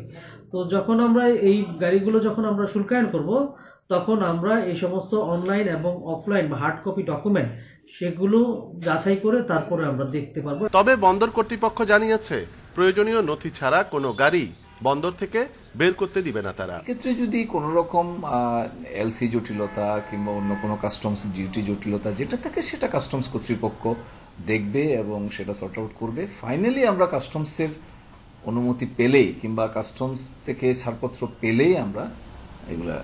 তো যখন আমরা এই গাড়িগুলো যখন আমরা শুল্কায়ন করব, তখন আমরা এই সমস্ত অনলাইন এবং অফলাইন বা হার্ড কপি ডকুমেন্ট সেগুলো যাচাই করে তারপরে আমরা দেখতে পারব। তবে বন্দর কর্তৃপক্ষ জানিয়েছে, প্রয়োজনীয় নথি ছাড়া কোনো গাড়ি বন্দর থেকে বের করতে দিবে না তারা। ক্ষেত্রে যদি কোনো রকম এলসি জটিলতা কিংবা অন্য কোনো কাস্টমস ডিউটি জটিলতা যেটা থাকে সেটা কাস্টমস কর্তৃপক্ষ দেখবে এবং সেটা সর্ট আউট করবে। ফাইনালি আমরা কাস্টমসের অনুমতি পেলেই কিংবা কাস্টমস থেকে ছাড়পত্র পেলেই আমরা এগুলা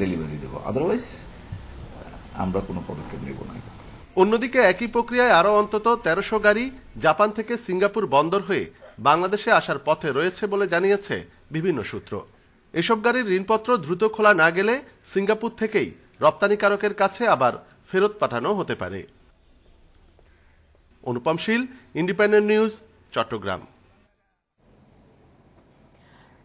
ডেলিভারি দেবো। আদারওয়াইজ আমরা কোনো পদক্ষেপ নেব না। অন্যদিকে একই প্রক্রিয়ায় আরও অন্তত তেরোশো গাড়ি জাপান থেকে সিঙ্গাপুর বন্দর হয়ে বাংলাদেশে আসার পথে রয়েছে বলে জানিয়েছে বিভিন্ন সূত্র। এসব গাড়ির ঋণপত্র দ্রুত খোলা না গেলে সিঙ্গাপুর থেকেই রপ্তানিকারকের কাছে আবার ফেরত পাঠানো হতে পারে। Anupam Shil, Independent News, Chattogram.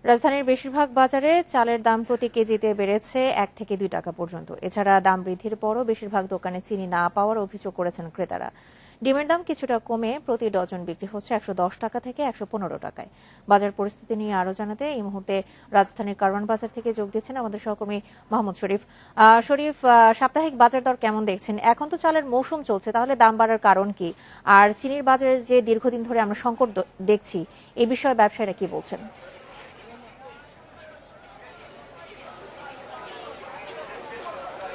রাজধানীর বেশিরভাগ বাজারে চালের দাম প্রতি কেজিতে বেড়েছে এক থেকে দুই টাকা পর্যন্ত। এছাড়া দাম বৃদ্ধির পরও বেশিরভাগ দোকানে চিনি না পাওয়ার অভিযোগ করেছেন ক্রেতারা। ডিমের দাম কিছুটা কমে প্রতি ডজন বিক্রি হচ্ছে একশো দশ টাকা থেকে একশো পনেরো টাকায়। বাজার পরিস্থিতি নিয়ে আরও জানাতে এই মুহূর্তে রাজধানীর কারওয়ান বাজার থেকে যোগ দিচ্ছেন আমাদের সহকর্মী মাহমুদ শরীফ। শরীফ সাপ্তাহিক বাজার দর কেমন দেখছেন? এখন তো চালের মৌসুম চলছে, তাহলে দাম বাড়ার কারণ কি? আর চিনির বাজারে যে দীর্ঘদিন ধরে আমরা সংকট দেখছি, এই বিষয়ে ব্যবসায়ীরা কি বলছেন?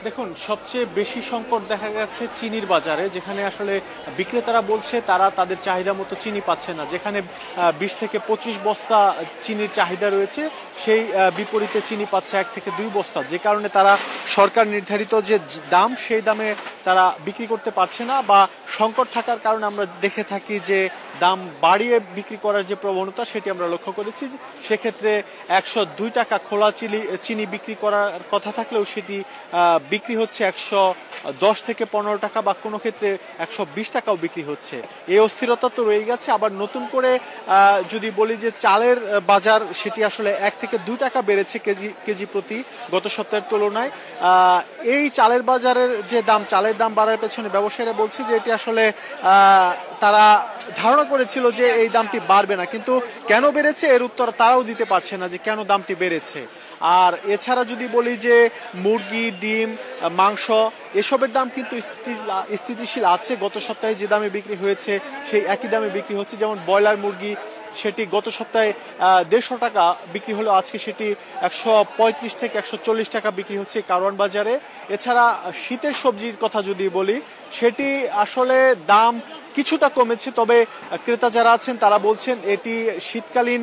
দেখুন, সবচেয়ে বেশি সংকট দেখা গেছে চিনির বাজারে, যেখানে আসলে বিক্রেতারা বলছে তারা তাদের চাহিদা মতো চিনি পাচ্ছে না। যেখানে বিশ থেকে পঁচিশ বস্তা চিনির চাহিদা রয়েছে, সেই বিপরীতে চিনি পাচ্ছে এক থেকে দুই বস্তা। যে কারণে তারা সরকার নির্ধারিত যে দাম, সেই দামে তারা বিক্রি করতে পারছে না বা সংকট থাকার কারণে আমরা দেখে থাকি যে দাম বাড়িয়ে বিক্রি করার যে প্রবণতা, সেটি আমরা লক্ষ্য করেছি। সেক্ষেত্রে একশো দুই টাকা খোলা চিনি চিনি বিক্রি করার কথা থাকলেও সেটি বিক্রি হচ্ছে একশো দশ থেকে পনেরো টাকা বা কোনো ক্ষেত্রে একশো বিশ টাকাও বিক্রি হচ্ছে। এই অস্থিরতা তো রয়ে গেছে। আবার নতুন করে যদি বলি যে চালের বাজার, সেটি আসলে এক থেকে দু টাকা বেড়েছে কেজি কেজি প্রতি গত সপ্তাহের তুলনায়। এই চালের বাজারের যে দাম, চালের দাম বাড়ার পেছনে ব্যবসায়ীরা বলছে যে এটি আসলে তারা ধারণা করেছিল যে এই দামটি বাড়বে না। কিন্তু কেন বেড়েছে? এর উত্তর তারাও দিতে পারছে না যে কেন দামটি বেড়েছে। আর এছাড়া যদি বলি যে মুরগি, ডিম, মাংস, এসবের দাম কিন্তু স্থিতিশীল আছে। গত সপ্তাহে যে দামে বিক্রি হয়েছে, সেই একই দামে বিক্রি হচ্ছে। যেমন ব্রয়লার মুরগি সেটি গত সপ্তাহে দেড়শো টাকা বিক্রি হলো। আজকে সেটি একশো পঁয়ত্রিশ থেকে একশো চল্লিশ টাকা বিক্রি হচ্ছে কারওয়ান বাজারে। এছাড়া শীতের সবজির কথা যদি বলি, সেটি আসলে দাম কিছুটা কমেছে, তবে ক্রেতা যারা আছেন তারা বলছেন এটি শীতকালীন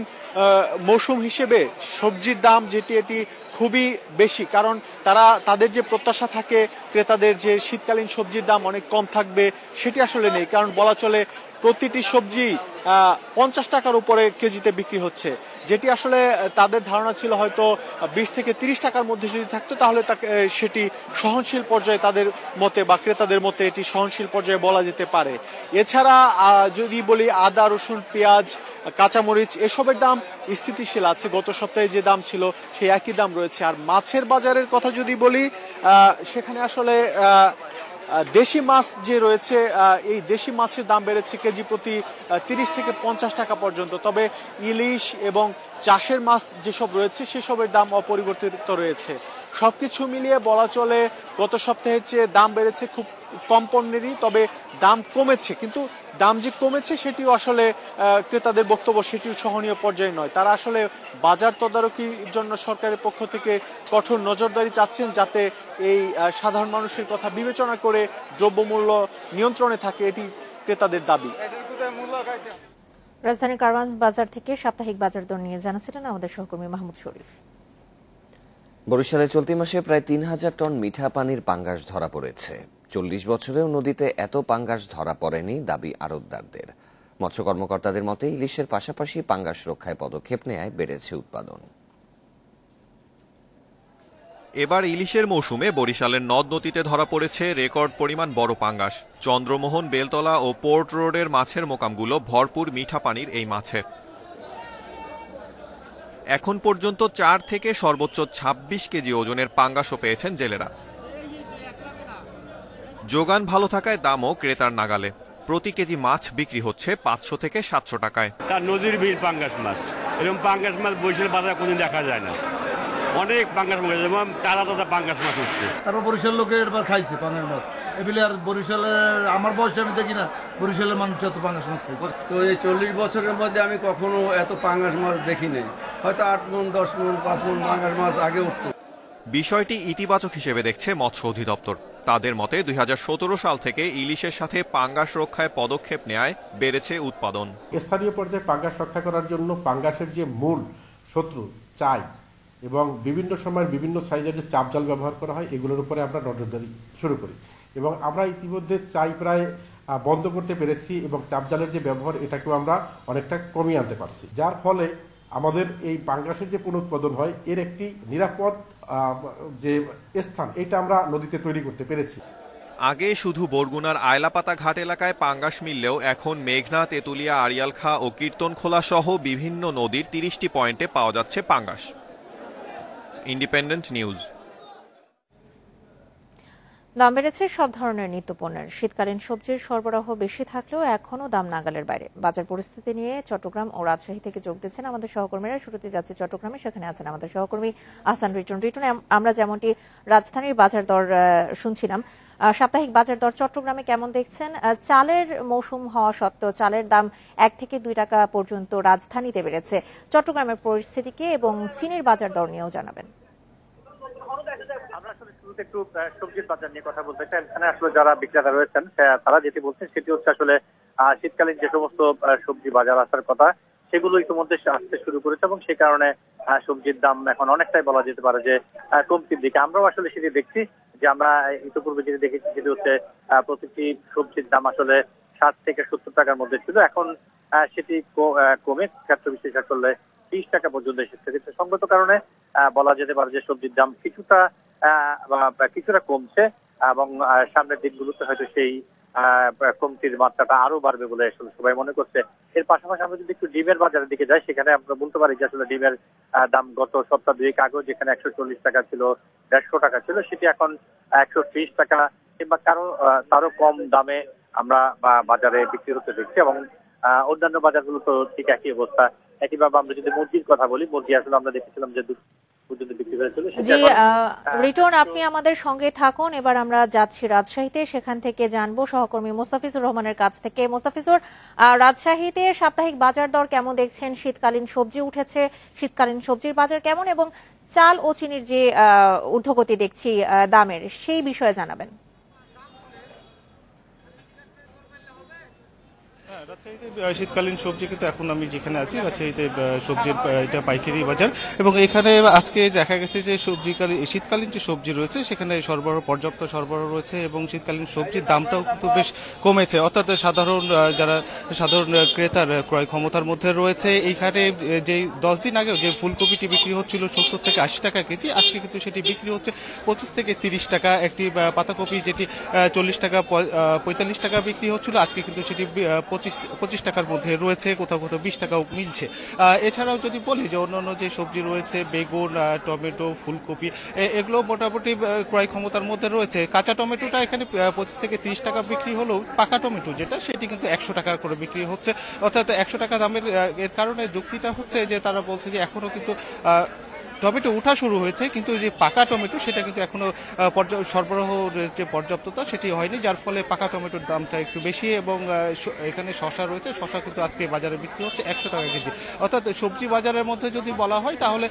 মৌসুম হিসেবে সবজির দাম যেটি, এটি খুবই বেশি। কারণ তারা, তাদের যে প্রত্যাশা থাকে, ক্রেতাদের যে শীতকালীন সবজির দাম অনেক কম থাকবে, সেটি আসলে নেই। কারণ বলা চলে প্রতিটি সবজি পঞ্চাশ টাকার উপরে কেজিতে বিক্রি হচ্ছে। যেটি আসলে তাদের ধারণা ছিল হয়তো বিশ থেকে তিরিশ টাকার মধ্যে যদি থাকতো, তাহলে তাকে সেটি সহনশীল পর্যায়ে তাদের মতে বা ক্রেতাদের মতে এটি সহনশীল পর্যায়ে বলা যেতে পারে। এছাড়া যদি বলি আদা, রসুন, পেঁয়াজ, কাঁচামরিচ, এসবের দাম স্থিতিশীল আছে। গত সপ্তাহে যে দাম ছিল, সেই একই দাম রয়েছে। আর মাছের বাজারের কথা যদি বলি সেখানে আসলে দেশি মাছ যে রয়েছে এই দেশি মাছের দাম বেড়েছে কেজি প্রতি তিরিশ থেকে পঞ্চাশ টাকা পর্যন্ত। তবে ইলিশ এবং চাষের মাছ যেসব রয়েছে, সেসবের দাম অপরিবর্তিত রয়েছে। সবকিছু মিলিয়ে বলা চলে, গত সপ্তাহের চেয়ে দাম বেড়েছে খুব কম পণ্যেরই তবে দাম কমেছে। কিন্তু দাম যে কমেছে সেটিও আসলে ক্রেতাদের বক্তব্য সেটিও সহনীয় পর্যায়ে নয়। তারা আসলে বাজার তদারকির জন্য সরকারের পক্ষ থেকে কঠোর নজরদারি চাচ্ছেন যাতে এই সাধারণ মানুষের কথা বিবেচনা করে দ্রব্যমূল্য নিয়ন্ত্রণে থাকে এটি ক্রেতাদের দাবি। রাজধানীর কারওয়ান বাজার থেকে সাপ্তাহিক বাজার দর নিয়ে জানাছিলেন আমাদের সহকর্মী মাহমুদ শরীফ। বরিশালে চলতি মাসে প্রায় তিন হাজার টন মিঠা পানির পাঙ্গাস ধরা পড়েছে। চল্লিশ বছরেও নদীতে এত পাঙ্গাস ধরা পড়েনি দাবি আড়তদারদের মৎস্য কর্মকর্তাদের মতে, ইলিশের পাশাপাশি পাঙ্গাস রক্ষায় পদক্ষেপ নেয় বেড়েছে উৎপাদন। এবার ইলিশের মৌসুমে বরিশালের নদ নদীতে ধরা পড়েছে রেকর্ড পরিমাণ বড় পাঙ্গাস। চন্দ্রমোহন, বেলতলা ও পোর্ট রোডের মাছের মোকামগুলো ভরপুর মিঠা পানির এই মাছে। এখন পর্যন্ত চার থেকে সর্বোচ্চ ২৬ কেজি ওজনের পাঙ্গাসও পেয়েছেন জেলেরা। যোগান ভালো থাকায় দামও ক্রেতার নাগালে। প্রতি কেজি মাছ বিক্রি হচ্ছে পাঁচশো থেকে সাতশো টাকায়। তার নদীর পাঙ্গাস মাছ। এরকম পাঙ্গাস মাছ বরিশাল বাজারে কোনদিন দেখা যায় না। অনেক পাঙ্গাস মাছ যেমন তাজা তাজা পাঙ্গাস মাছ উঠছে। তারপর বরিশাল লোকে এবার খাইছে পাঙ্গাস মাছ। এবিলে আর বরিশালের আমার বয়সে আমি দেখি না বরিশালের মানুষ এত পাঙ্গাস মাছ খাই তো এই চল্লিশ বছরের মধ্যে আমি কখনো এত পাঙ্গাস মাছ দেখিনি হয়তো আট মন দশ মন পাঁচ মন পাঙ্গাস মাছ আগে উঠতো। বিষয়টি ইতিবাচক হিসেবে দেখছে মৎস্য অধিদপ্তর। তাদের মতে দুই হাজার সতেরো সাল থেকে ইলিশের সাথে পাঙ্গাস রক্ষায় পদক্ষেপ নেয় বেড়েছে উৎপাদন। স্থানীয় পর্যায়ে পাঙ্গাস রক্ষা করার জন্য পাঙ্গাসের যে মূল শত্রু, চাই, এবং বিভিন্ন সময় বিভিন্ন সাইজের যে চাপ জাল ব্যবহার করা হয়, এগুলোর উপরে আমরা নজরদারি শুরু করি। এবং আমরা ইতিমধ্যে চাই প্রায় বন্ধ করতে পেরেছি এবং চাপ জালের যে ব্যবহার, এটাকেও আমরা অনেকটা কমিয়ে আনতে পারছি। যার ফলে আমাদের এই পাঙ্গাসের যে পুনঃউৎপাদন হয়, এর একটি নিরাপদ যে স্থান, এটা আমরা নদীতে তৈরি করতে পেরেছি। আগে শুধু বরগুনার আয়লাপাতা ঘাট এলাকায় পাঙ্গাস মিললেও এখন মেঘনা, তেতুলিয়া, আড়িয়ালখা ও কীর্তনখোলা সহ বিভিন্ন নদীর তিরিশটি পয়েন্টে পাওয়া যাচ্ছে পাঙ্গাস। Independent News. দাম বেড়েছে সব ধরনের নিত্যপণ্যের শীতকালীন সবজির সরবরাহ বেশি থাকলেও এখনও দাম নাগালের বাইরে। বাজার পরিস্থিতি নিয়ে চট্টগ্রাম ও রাজশাহী থেকে যোগ দিচ্ছেন আমাদের সহকর্মীরা। শুরুতে যাচ্ছে চট্টগ্রামে, সেখানে আছেন আমাদের সহকর্মী আসান রিটন। রিটন আমরা যেমনটি রাজধানীর বাজার দর শুনছিলাম সাপ্তাহিক বাজার দর চট্টগ্রামে কেমন দেখছেন? চালের মৌসুম হওয়া সত্ত্বেও চালের দাম এক থেকে দুই টাকা পর্যন্ত রাজধানীতে বেড়েছে। চট্টগ্রামের পরিস্থিতিকে এবং চীনের বাজার দর নিয়েও জানাবেন। শুরুতে একটু সবজির বাজার নিয়ে কথা বলতে চাই। এখানে আসলে যারা বিক্রেতা রয়েছেন তারা যেটি বলছেন, সেটি হচ্ছে আসলে শীতকালীন যে সমস্ত সবজি বাজার আসার কথা, সেগুলো ইতিমধ্যে আসতে শুরু করেছে এবং সেই কারণে সবজির দাম এখন অনেকটাই বলা যেতে পারে যে কমতির দিকে। আমরাও আসলে সেটি দেখছি যে আমরা ইতিপূর্বে যেটি দেখেছি, সেটি হচ্ছে প্রতিটি সবজির দাম আসলে ষাট থেকে সত্তর টাকার মধ্যে ছিল। এখন সেটি কমে ক্ষেত্র বিশেষ আসলে বিশ টাকা পর্যন্ত এসেছে। সঙ্গত কারণে বলা যেতে পারে যে সবজির দাম কিছুটা কিছুটা কমছে, এবং সামনের দিনগুলোতে হয়তো সেই কমতির মাত্রাটা আরও বাড়বে বলে আসলে সবাই মনে করছে। এর পাশাপাশি আমরা যদি একটু ডিমের বাজারের দিকে যাই, সেখানে আমরা বলতে পারি যে আসলে ডিমের দাম গত সপ্তাহ দুয়েক আগেও যেখানে একশো চল্লিশ টাকা ছিল, দেড়শো টাকা ছিল, সেটি এখন একশো ত্রিশ টাকা কিংবা কারও তারও কম দামে আমরা বাজারে বিক্রি হতে দেখছি এবং অন্যান্য বাজারগুলো তো ঠিক একই অবস্থা। একইভাবে আমরা যদি মুরগির কথা বলি, মুরগি আসলে আমরা দেখেছিলাম যে পর্যন্ত বিক্রি জি রিটন আপনি আমাদের সঙ্গে থাকুন। এবার আমরা যাচ্ছি রাজশাহীতে। সেখান থেকে জানব সহকর্মী মোস্তাফিজুর রহমানের কাছ থেকে। মোস্তাফিজুর রাজশাহীতে সাপ্তাহিক বাজার দর কেমন দেখছেন? শীতকালীন সবজি উঠেছে। শীতকালীন সবজির বাজার কেমন? এবং চাল ও চিনির যে আহ, ঊর্ধ্বগতি দেখছি দামের সেই বিষয়ে জানাবেন। রাজশাহীতে শীতকালীন সবজি কিন্তু এখন আমি যেখানে আছি, রাজশাহীতে সবজির এটা পাইকারি বাজার। এবং এখানে আজকে দেখা গেছে যে সবজিকালীন শীতকালীন যে সবজি রয়েছে, সেখানে সরবরাহ, পর্যাপ্ত সরবরাহ রয়েছে এবং শীতকালীন সবজির দামটাও কিন্তু বেশ কমেছে। অর্থাৎ সাধারণ যারা সাধারণ ক্রেতার ক্রয় ক্ষমতার মধ্যে রয়েছে, এইখানে যে দশ দিন আগেও যে ফুলকপিটি বিক্রি হচ্ছিল সত্তর থেকে আশি টাকা কেজি, আজকে কিন্তু সেটি বিক্রি হচ্ছে পঁচিশ থেকে তিরিশ টাকা। একটি পাতাকপি যেটি চল্লিশ টাকা, পঁয়- পঁয়তাল্লিশ টাকা বিক্রি হচ্ছিল, আজকে কিন্তু সেটি পঁচিশ পঁচিশ টাকার মধ্যে রয়েছে, কোথাও কোথাও বিশ টাকাও মিলছে। এছাড়াও যদি বলি যে অন্যান্য যে সবজি রয়েছে, বেগুন টমেটো, ফুলকপি এগুলো মোটামুটি ক্রয় ক্ষমতার মধ্যে রয়েছে। কাঁচা টমেটোটা এখানে পঁচিশ থেকে তিরিশ টাকা বিক্রি হলেও পাকা টমেটো যেটা, সেটি কিন্তু একশো টাকা করে বিক্রি হচ্ছে। অর্থাৎ একশো টাকা দামের এর কারণে যুক্তিটা হচ্ছে যে তারা বলছে যে এখনও কিন্তু টমেটো ওঠা শুরু হয়েছে, কিন্তু যে পাকা টমেটো, সেটা কিন্তু এখনও সরবরাহ যে পর্যাপ্ততা, সেটি হয়নি, যার ফলে পাকা টমেটোর দামটা একটু বেশি এবং এখানে শশা রয়েছে শশা কিন্তু আজকে বাজারে বিক্রি হচ্ছে একশো টাকা কেজি। অর্থাৎ সবজি বাজারের মধ্যে যদি বলা হয়, তাহলে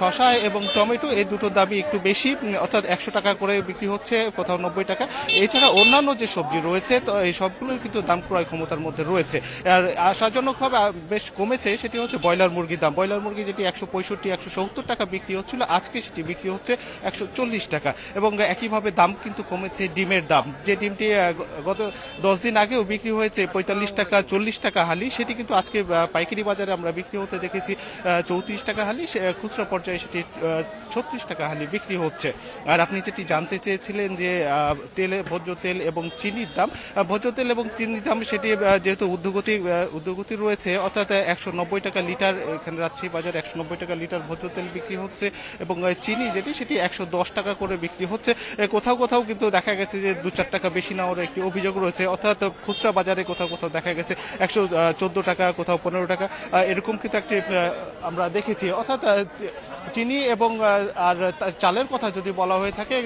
শশা এবং টমেটো এই দুটোর দামই একটু বেশি অর্থাৎ একশো টাকা করে বিক্রি হচ্ছে, কোথাও নব্বই টাকা। এছাড়া অন্যান্য যে সবজি রয়েছে, তো এই সবগুলোর কিন্তু দাম ক্রয় ক্ষমতার মধ্যে রয়েছে। আর আশাজনকভাবে বেশ কমেছে, সেটি হচ্ছে ব্রয়লার মুরগির দাম। ব্রয়লার মুরগি যেটি একশো পঁয়ষট্টি, একশো সত্তর টাকা বিক্রি হচ্ছিল। আজকে সেটি বিক্রি হচ্ছে একশো চল্লিশ টাকা। এবং একইভাবে দাম কিন্তু কমেছে ডিমের দাম। যে ডিমটি গত দশ দিন আগেও বিক্রি হয়েছে পঁয়তাল্লিশ টাকা চল্লিশ টাকা হালি সেটি কিন্তু আজকে পাইকারি বাজারে আমরা বিক্রি হতে দেখেছি চৌত্রিশ টাকা হালি খুচরা পর্যায়ে সেটি ছত্রিশ টাকা হালি বিক্রি হচ্ছে। আর আপনি যেটি জানতে চেয়েছিলেন যে তেলে ভোজ্য তেল এবং চিনির দাম ভোজ্য তেল এবং চিনির দাম সেটি যেহেতু আহ, ঊর্ধ্বগতি রয়েছে অর্থাৎ একশো নব্বই টাকা লিটার এখানে রাজশাহী বাজার একশো নব্বই টাকা লিটার ভোজ্য তেল বিক্রি হচ্ছে এবং চিনি যেটি, সেটি একশো দশ টাকা করে বিক্রি হচ্ছে। কোথাও কোথাও কিন্তু দেখা গেছে যে দু চার টাকা বেশি নেওয়ার একটি অভিযোগ রয়েছে। অর্থাৎ খুচরা বাজারে কোথাও কোথাও দেখা গেছে একশো চোদ্দ টাকা, কোথাও পনেরো টাকা। এরকম কিন্তু একটি আমরা দেখেছি। অর্থাৎ চিনি এবং আর চালের কথা যদি বলা হয়ে থাকে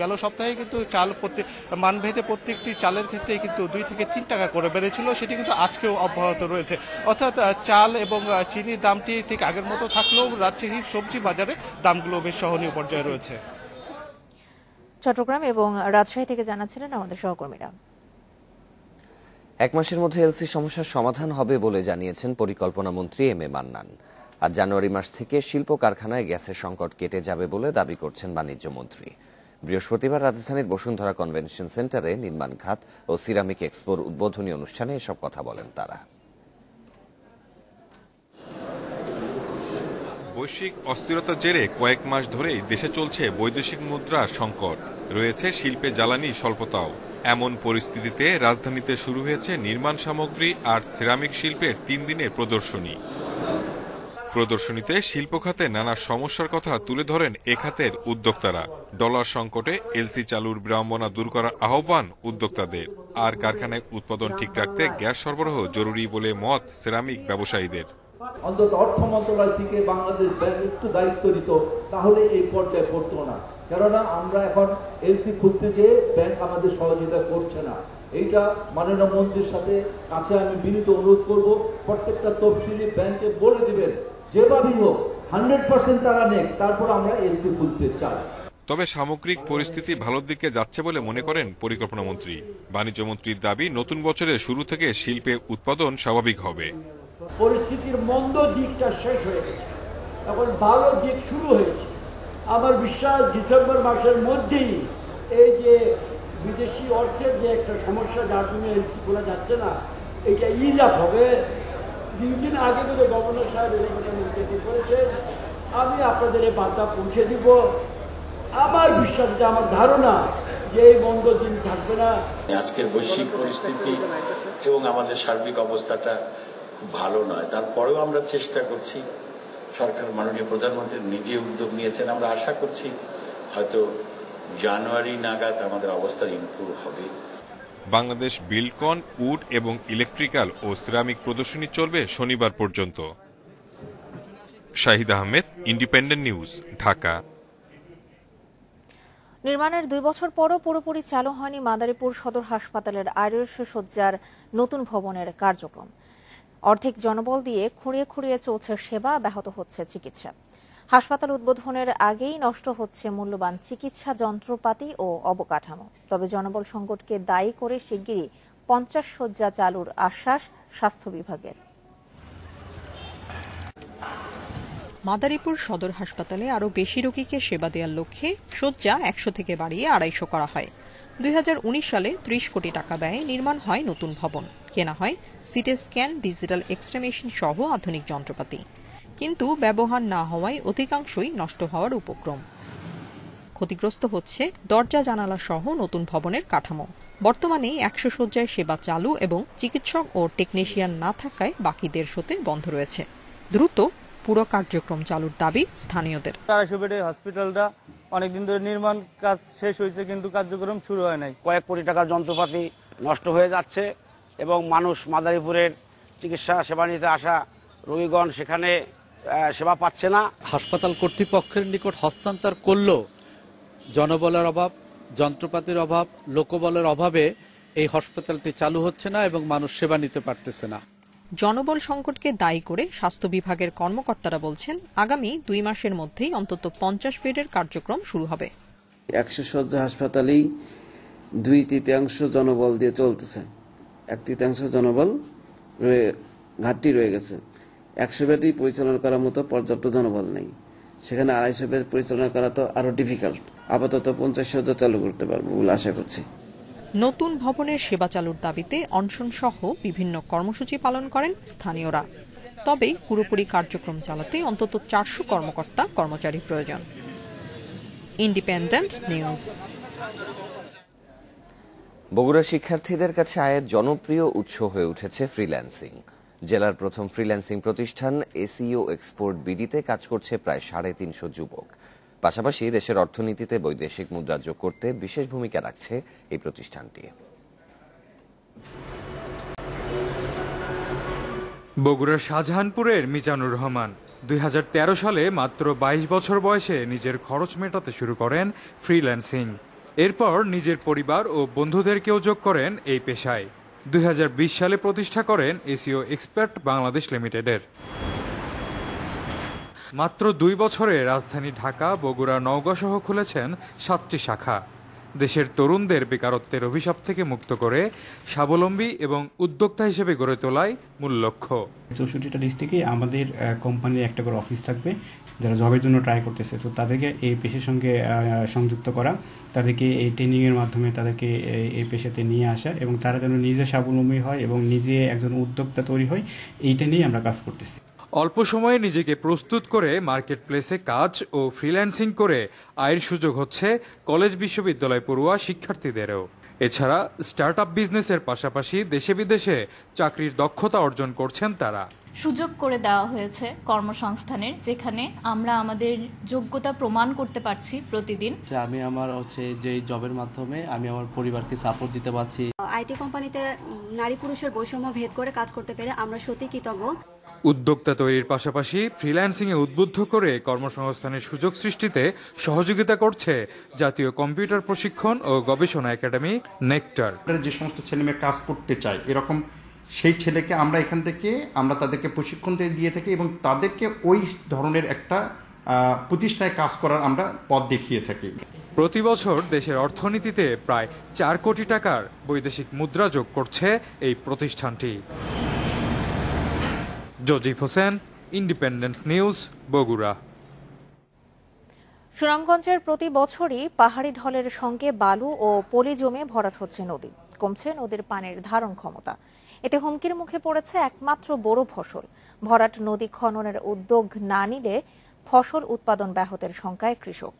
গেল সপ্তাহে কিন্তু চাল প্রত্যেক মানভেদে প্রত্যেকটি চালের ক্ষেত্রে কিন্তু দুই থেকে তিন টাকা করে বেড়েছিল। সেটি কিন্তু আজকেও অব্যাহত রয়েছে। অর্থাৎ চাল এবং চিনির দামটি ঠিক আগের মতো থাকলেও রাজশাহীর সবজি বাজারে দামগুলো বেশ সহনীয় পর্যায়ে রয়েছে। চট্টগ্রাম এবং রাজশাহী থেকে জানাচ্ছিলেন আমাদের সহকর্মীরা। এক মাসের মধ্যে এলসি সমস্যার সমাধান হবে বলে জানিয়েছেন পরিকল্পনা মন্ত্রী এম এ মান্নান। আর জানুয়ারি মাস থেকে শিল্প কারখানায় গ্যাসের সংকট কেটে যাবে বলে দাবি করছেন বাণিজ্য মন্ত্রী। বৃহস্পতিবার রাজধানীর বসুন্ধরা কনভেনশন সেন্টারে নির্মাণ খাত ও সিরামিক এক্সপোর উদ্বোধনী অনুষ্ঠানে এসব কথা বলেন তারা। বৈশ্বিক অস্থিরতার জেরে কয়েক মাস ধরেই দেশে চলছে বৈদেশিক মুদ্রা সংকট। রয়েছে শিল্পে জ্বালানি স্বল্পতাও। এমন পরিস্থিতিতে রাজধানীতে শুরু হয়েছে নির্মাণ সামগ্রী আর সিরামিক শিল্পের তিন দিনের প্রদর্শনী। প্রদর্শনীতে শিল্প খাতে নানা সমস্যার কথা তুলে ধরেন এ খাতের উদ্যোক্তারা। ডলার সংকটে এলসি চালুর বিড়ম্বনা দূর করার আহ্বান উদ্যোক্তাদের। আর কারখানায় উৎপাদন ঠিক রাখতে গ্যাস সরবরাহ জরুরি বলে মত সিরামিক ব্যবসায়ীদের। অন্তত অর্থ মন্ত্রণালয় থেকে বাংলাদেশ ব্যাংক একটু দায়িত্ব নিত, তাহলে এই পর্যায়ে পড়তো না। কেননা আমরা এখন এলসি খুলতে যেয়ে ব্যাংক আমাদের সহযোগিতা করছে না। এইটা মাননীয় মন্ত্রীর সাথে কাছে আমি বিনীত অনুরোধ করব, প্রত্যেকটা তফসিলি ব্যাংকে বলে দিবেন, যেভাবেই হোক, হান্ড্রেড পার্সেন্ট তারা নেক, তারপর আমরা এলসি খুলতে চাই। তবে সামগ্রিক পরিস্থিতি ভালোর দিকে যাচ্ছে বলে মনে করেন পরিকল্পনা মন্ত্রী। বাণিজ্য মন্ত্রীর দাবি, নতুন বছরের শুরু থেকে শিল্পে উৎপাদন স্বাভাবিক হবে। পরিস্থিতির মন্দ দিকটা শেষ হয়ে গেছে। এখন ভালো দিক শুরু হয়েছে। আমার বিশ্বাস ডিসেম্বর মাসের মধ্যেই এই যে বিদেশি অর্থের যে একটা সমস্যা যার জন্য এলসি খোলা যাচ্ছে না, এটা ইজ আপ হবে। দুই দিন আগে করে গভর্নর সাহেব এলাকাটা নির্দেশ করেছেন। আমি আপনাদের এই বার্তা পৌঁছে দিব। আমার বিশ্বাস যে আমার ধারণা যে এই মন্দ দিন থাকবে না। আজকের বৈশ্বিক পরিস্থিতি এবং আমাদের সার্বিক অবস্থাটা ভালো নয়। তারপরেও আমরা চেষ্টা করছি সরকার মাননীয় প্রধানমন্ত্রী নিজে উদ্যোগ নিয়েছেন। আমরা আশা করছি হয়তো জানুয়ারি নাগাদ আমাদের অবস্থা ইমপ্রুভ হবে। বাংলাদেশ বিলকন উড এবং ইলেকট্রিক্যাল ও সিরামিক প্রদর্শনী চলবে শনিবার পর্যন্ত। Shahid Ahmed Independent News Dhaka. নির্মাণের দুই বছর পরও পুরোপুরি চালু হয়নি মাদারীপুর সদর হাসপাতালের আয়ুষ সজ্জার নতুন ভবনের কার্যক্রম। অর্ধেক জনবল দিয়ে খুঁড়িয়ে খুঁড়িয়ে চলছে সেবা, ব্যাহত হচ্ছে চিকিৎসা। হাসপাতাল উদ্বোধনের আগেই নষ্ট হচ্ছে মূল্যবান চিকিৎসা যন্ত্রপাতি ও অবকাঠামো। তবে জনবল সংকটকে দায়ী করে শিগগিরই পঞ্চাশ শয্যা চালুর আশ্বাস স্বাস্থ্য বিভাগের। মাদারীপুর সদর হাসপাতালে আরও বেশি রোগীকে সেবা দেওয়ার লক্ষ্যে শয্যা একশো থেকে বাড়িয়ে আড়াইশো করা হয়। দুই হাজার উনিশ সালে ত্রিশ কোটি টাকা ব্যয়ে নির্মাণ হয় নতুন ভবন। কেনা হয় CT scan digital X ray machine সহ আধুনিক যন্ত্রপাতি। কিন্তু ব্যবহার না হওয়ায় অধিকাংশই নষ্ট হওয়ার উপক্রম। ক্ষতিগ্রস্ত হচ্ছে দরজা জানালা সহ নতুন ভবনের কাঠামো। বর্তমানে একশো শয্যায় সেবা চালু এবং চিকিৎসক ও টেকনিশিয়ান না থাকায় বাকি দেড়শোতে বন্ধ রয়েছে। দ্রুত পুরো কার্যক্রম চালুর দাবি স্থানীয়দের। আড়াইশো বেডের হসপিটালটা অনেকদিন ধরে নির্মাণ কাজ শেষ হয়েছে কিন্তু কার্যক্রম শুরু হয় নাই। কয়েক কোটি টাকার যন্ত্রপাতি নষ্ট হয়ে যাচ্ছে। এবং মানুষ মাদারীপুরের চিকিৎসা সেবা নিতে আসা রোগীগণ সেখানে সেবা পাচ্ছে না। হাসপাতাল কর্তৃপক্ষের নিকট হস্তান্তর করলেও জনবলের অভাব যন্ত্রপাতির অভাব লোকবলের অভাবে এই হাসপাতালটি চালু হচ্ছে না এবং মানুষ সেবা নিতে পারতেছে না। জনবল সংকটকে দায়ী করে স্বাস্থ্য বিভাগের কর্মকর্তারা বলছেন আগামী দুই মাসের মধ্যেই অন্তত পঞ্চাশ বেডের কার্যক্রম শুরু হবে। একশো শয্যা হাসপাতালেই দুই তৃতীয়াংশ জনবল দিয়ে চলতেছে। এক তৃতীয়াংশ জনবল রয়ে, ঘাটতি রয়ে গেছে। একশো বেডই পরিচালনা করার মতো পর্যাপ্ত জনবল নেই। সেখানে আড়াইশো বেড পরিচালনা করা তো আরও ডিফিকাল্ট আপাতত পঞ্চাশ শয্যা চালু করতে পারব বলে আশা করছি। নতুন ভবনের সেবা চালুর দাবিতে অনশন সহ বিভিন্ন কর্মসূচি পালন করেন স্থানীয়রা। তবে পুরোপুরি কার্যক্রম চালাতে অন্তত চারশো কর্মকর্তা কর্মচারী প্রয়োজন। ইন্ডিপেন্ডেন্ট নিউজ বগুড়া শিক্ষার্থীদের কাছে আয়ের জনপ্রিয় উৎস হয়ে উঠেছে ফ্রিল্যান্সিং জেলার প্রথম ফ্রিল্যান্সিং প্রতিষ্ঠান এসিও এক্সপোর্ট বিডিতে কাজ করছে প্রায় সাড়ে তিনশো যুবক। পাশাপাশি দেশের অর্থনীতিতে বৈদেশিক মুদ্রা যোগ করতে বিশেষ ভূমিকা রাখছে এই প্রতিষ্ঠানটি। বগুড়ার শাহজাহানপুরের মিজানুর রহমান দুই হাজার তেরো সালে মাত্র ২২ বছর বয়সে নিজের খরচ মেটাতে শুরু করেন ফ্রিল্যান্সিং এরপর নিজের পরিবার ও বন্ধুদেরকেও যোগ করেন এই পেশায়। দুই হাজার বিশ সালে প্রতিষ্ঠা করেন এসিও এক্সপার্ট বাংলাদেশ লিমিটেডের। মাত্র দুই বছরে রাজধানী ঢাকা, বগুড়া, নওগাঁ সহ খুলেছেন সাতটি শাখা। দেশের তরুণদের বেকারত্বের অভিশাপ থেকে মুক্ত করে স্বাবলম্বী এবং উদ্যোক্তা হিসেবে গড়ে তোলাই মূল লক্ষ্য। চৌষট্টিটা ডিস্ট্রিক্টে আমাদের কোম্পানির একটা করে অফিস থাকবে। যারা জবের জন্য ট্রাই করতেছে তো তাদেরকে এই পেশার সঙ্গে সংযুক্ত করা, তাদেরকে এই ট্রেনিংয়ের মাধ্যমে তাদেরকে এই- পেশাতে নিয়ে আসা এবং তারা যেন নিজে স্বাবলম্বী হয় এবং নিজে একজন উদ্যোক্তা তৈরি হয়, এইটা নিয়ে আমরা কাজ করতেছি। অল্প সময়ে নিজেকে প্রস্তুত করে মার্কেট প্লেসে কাজ ও ফ্রিল্যান্সিং করে আয়ের সুযোগ হচ্ছে কলেজ বিশ্ববিদ্যালয় পড়ুয়া শিক্ষার্থীদেরও। এছাড়া স্টার্ট আপ বিজনেসের পাশাপাশি দেশে বিদেশে চাকরির দক্ষতা অর্জন করছেন তারা। সুযোগ করে দেওয়া হয়েছে কর্মসংস্থানের যেখানে আমরা আমাদের যোগ্যতা প্রমাণ করতে পারছি প্রতিদিন। যে আমি আমার হচ্ছে যে জবের মাধ্যমে আমি আমার পরিবারকে সাপোর্ট দিতে পারছি। আইটি কোম্পানিতে নারী পুরুষের বৈষম্য ভেদ করে কাজ করতে পেরে আমরা সত্যি কৃতজ্ঞ। উদ্যোক্তা তৈরির পাশাপাশি ফ্রিল্যান্সিং এ উদ্বুদ্ধ করে কর্মসংস্থানের সুযোগ সৃষ্টিতে সহযোগিতা করছে জাতীয় কম্পিউটার প্রশিক্ষণ ও গবেষণা একাডেমি নেকটার। যে সমস্ত ছেলে মেয়ে কাজ করতে চায় এরকম সেই ছেলেকে আমরা এখান থেকে আমরা তাদেরকে প্রশিক্ষণ দিয়ে- থাকি এবং তাদেরকে ওই ধরনের একটা আহ, প্রতিষ্ঠায় কাজ করার আমরা পথ দেখিয়ে থাকি। প্রতি বছর দেশের অর্থনীতিতে প্রায় চার কোটি টাকার বৈদেশিক মুদ্রা যোগ করছে এই প্রতিষ্ঠানটি। জজিফ হোসেন ইন্ডিপেন্ডেন্ট নিউজ বগুড়া। সুনামগঞ্জের প্রতি বছরই পাহাড়ি ঢলের সঙ্গে বালু ও পলি জমে ভরাট হচ্ছে নদী। কমছে নদীর পানির ধারণ ক্ষমতা। এতে হুমকির মুখে পড়েছে একমাত্র বড় ফসল। ভরাট নদী খননের উদ্যোগ না নিলে ফসল উৎপাদন ব্যাহতের শঙ্কায় কৃষক।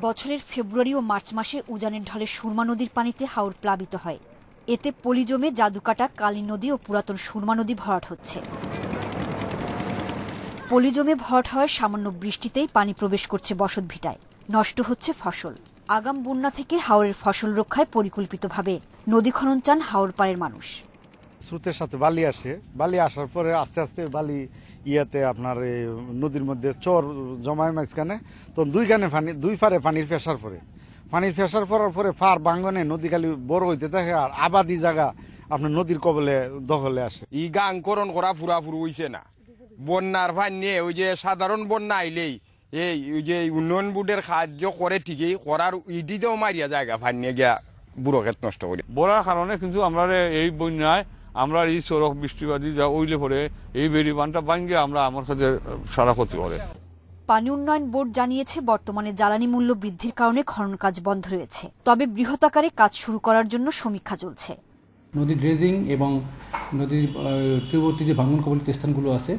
বছরের ফেব্রুয়ারি ও মার্চ মাসে উজানের ঢলে সুরমা নদীর পানিতে হাওর প্লাবিত হয়। এতে পলি জমে জাদুকাটা, কালী নদী ও পুরাতন সুরমা নদী ভরাট হচ্ছে। পলি জমে ভরাট হওয়ায় সামান্য বৃষ্টিতেই পানি প্রবেশ করছে বসতভিটায়। নষ্ট হচ্ছে ফসল। আগাম বন্যা থেকে হাওরের ফসল রক্ষায় পরিকল্পিতভাবে নদী খনন চান হাওর পাড়ের মানুষ। স্রোতের সাথে বালি আসে। বালি আসার পরে আস্তে আস্তে বালি ইয়াতে আপনার এই নদীর মধ্যে চর জমায় মাঝখানে তো দুই দুইখানে পানি দুই পারে পানির প্রেশার পরে পানির প্রেশার পড়ার পরে ফার বাঙ্গনে নদী খালি বড় হইতে থাকে আর আবাদি জায়গা আপনার নদীর কবলে দখলে আসে। ই গাংকরণ করা ফুরাফুরু হইছে না। বন্যার ভাই নিয়ে ওই যে সাধারণ বন্যা আইলেই এই যে উন্নয়ন বোর্ডের সাহায্য করে ঠিকই করার ইডিতেও মারিয়া জায়গা ভাই নিয়ে গিয়া বুড়ো ক্ষেত নষ্ট করে। বলার কারণে কিন্তু আমরা এই বন্যায় আমরা এই সড়ক বৃষ্টিবাদী যা উইলে পরে এই বেড়ি বানটা ভাঙ্গে আমরা আমার সাথে সারা ক্ষতি করে। পানি উন্নয়ন বোর্ড জানিয়েছে বর্তমানে জ্বালানি মূল্য বৃদ্ধির কারণে খনন কাজ বন্ধ রয়েছে। তবে বৃহৎ আকারে কাজ শুরু করার জন্য সমীক্ষা চলছে। নদী ড্রেজিং এবং নদীর তীরবর্তী যে ভাঙন কবলিত স্থানগুলো আছে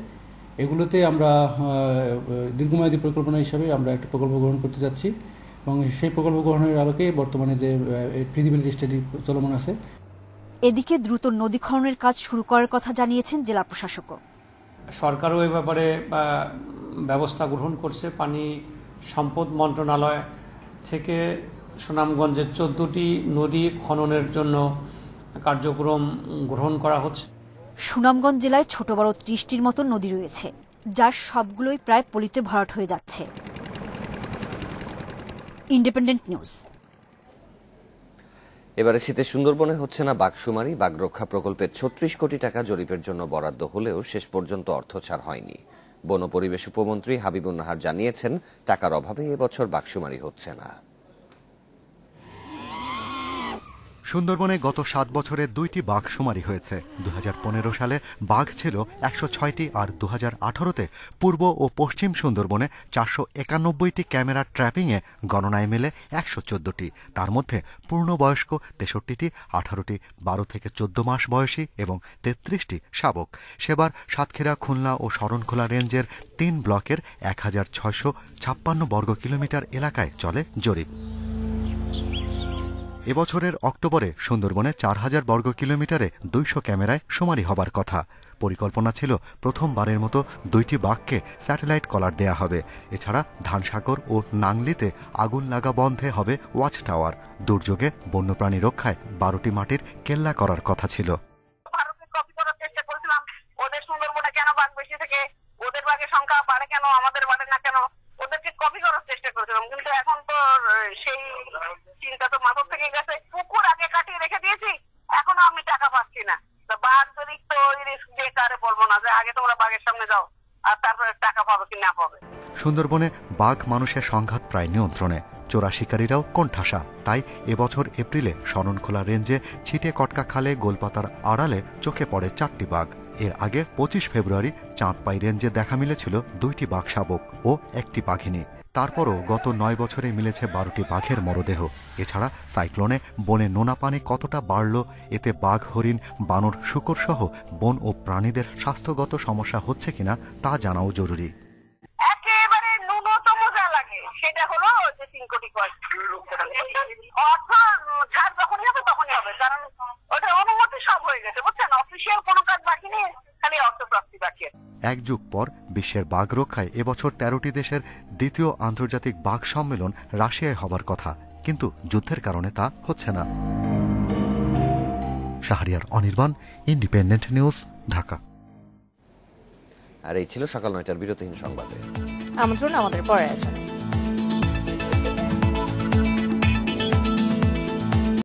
এগুলোতে আমরা দীর্ঘমেয়াদী পরিকল্পনা হিসাবে আমরা একটা প্রকল্প গ্রহণ করতে যাচ্ছি এবং সেই প্রকল্প গ্রহণের আলোকে বর্তমানে যে ফিজিবিলিটি স্টাডি চলমান আছে। এদিকে দ্রুত নদী খননের কাজ শুরু করার কথা জানিয়েছেন জেলা প্রশাসকও। সরকারও এ ব্যাপারে ব্যবস্থা গ্রহণ করছে। পানি সম্পদ মন্ত্রণালয় থেকে সুনামগঞ্জের চোদ্দটি নদী খননের জন্য কার্যক্রম গ্রহণ করা হচ্ছে। সুনামগঞ্জ জেলায় ছোট বড় ত্রিশটির মতো নদী রয়েছে, যার সবগুলোই প্রায় পলিতে ভরাট হয়ে যাচ্ছে। Independent News. এবারে শীতে সুন্দরবনে হচ্ছে না বাঘসুমারি বাঘ রক্ষা প্রকল্পের ছত্রিশ কোটি টাকা জরিপের জন্য বরাদ্দ হলেও শেষ পর্যন্ত অর্থ ছাড় হয়নি। বন পরিবেশ উপমন্ত্রী হাবিবুন নাহার জানিয়েছেন, টাকার অভাবে এবছর বাঘসুমারি হচ্ছে না। সুন্দরবনে গত সাত বছরে দুইটি বাঘ শুমারি হয়েছে। দু হাজার পনেরো সালে বাঘ ছিল একশো ছয়টি আর দু হাজার পূর্ব ও পশ্চিম সুন্দরবনে চারশো একানব্বইটি ক্যামেরা ট্র্যাপিংয়ে গণনায় মেলে একশো চোদ্দটি। তার মধ্যে পূর্ণবয়স্ক তেষট্টিটি, আঠারোটি, বারো থেকে চোদ্দ মাস বয়সী এবং তেত্রিশটি শাবক। সেবার সাতক্ষীরা, খুলনা ও শরণখোলা রেঞ্জের তিন ব্লকের এক হাজার ছয়শো ছাপ্পান্ন বর্গ কিলোমিটার এলাকায় চলে জরিপ। এবছরের অক্টোবরে সুন্দরবনে চার হাজার বর্গ কিলোমিটারে দুইশো ক্যামেরায় শুমারি হবার কথা। পরিকল্পনা ছিল প্রথমবারের মতো দুইটি বাঘকে স্যাটেলাইট কলার দেয়া হবে। এছাড়া ধানসাগর ও নাংলিতে আগুন লাগা বন্ধে হবে ওয়াচ টাওয়ার। দুর্যোগে বন্যপ্রাণী রক্ষায় বারোটি মাটির কেল্লা করার কথা ছিল। ওদের বাঘের সংখ্যা বাড়ে কেন? আমাদের বাড়ে না কেন? ওদেরকে কপি করার করেছিলাম, কিন্তু এখন তো সেই চিন্তা তো মাথার থেকে গেছে পুকুর আগে কাটিয়ে রেখে দিয়েছি, এখনও আমি টাকা পাচ্ছি না। বাঘ যদি তো দিয়ে বলব না যে আগে তোমরা বাঘের সামনে যাও, আর তারপরে টাকা পাবে কি না পাবে? সুন্দরবনে বাঘ মানুষের সংঘাত প্রায় নিয়ন্ত্রণে। চোরা শিকারীরাও কোণঠাসা। তাই এবছর এপ্রিলে শরণখোলা রেঞ্জে ছিটে কটকা খালে গোলপাতার আড়ালে চোখে পড়ে চারটি বাঘ। এর আগে পঁচিশ ফেব্রুয়ারি চাঁদপাই রেঞ্জে দেখা মিলেছিল দুইটি বাঘ শাবক ও একটি বাঘিনী। তারপরও গত নয় বছরে মিলেছে বারোটি বাঘের মরদেহ। এছাড়া সাইক্লোনে বনে নোনা পানি কতটা বাড়ল, এতে বাঘ, হরিণ, বানর, শুকর সহ বন ও প্রাণীদের স্বাস্থ্যগত সমস্যা হচ্ছে কিনা তা জানাও জরুরি। একেবারে ন্যূনতম সেটা হলো যে তিন কোটি অর্থ যখনই হবে তখনই হবে, কারণ ওটা অনুমতি সব হয়ে গেছে, বুঝছেন? অফিসিয়াল কোনো কাজ বাকি নেই। খালি অর্থপ্রাপ্তি বাকি আছে এক যুগ পর বিশ্বের বাঘ রক্ষায় এবছর তেরোটি দেশের দ্বিতীয় আন্তর্জাতিক বাঘ সম্মেলন রাশিয়ায় হবার কথা। কিন্তু যুদ্ধের কারণে তা হচ্ছে না। Shahriar Anirban Independent News Dhaka. আর এই ছিল সকাল নয়টার বিরতিহীন সংবাদে। আমন্ত্রণ আমাদের পরে আছেন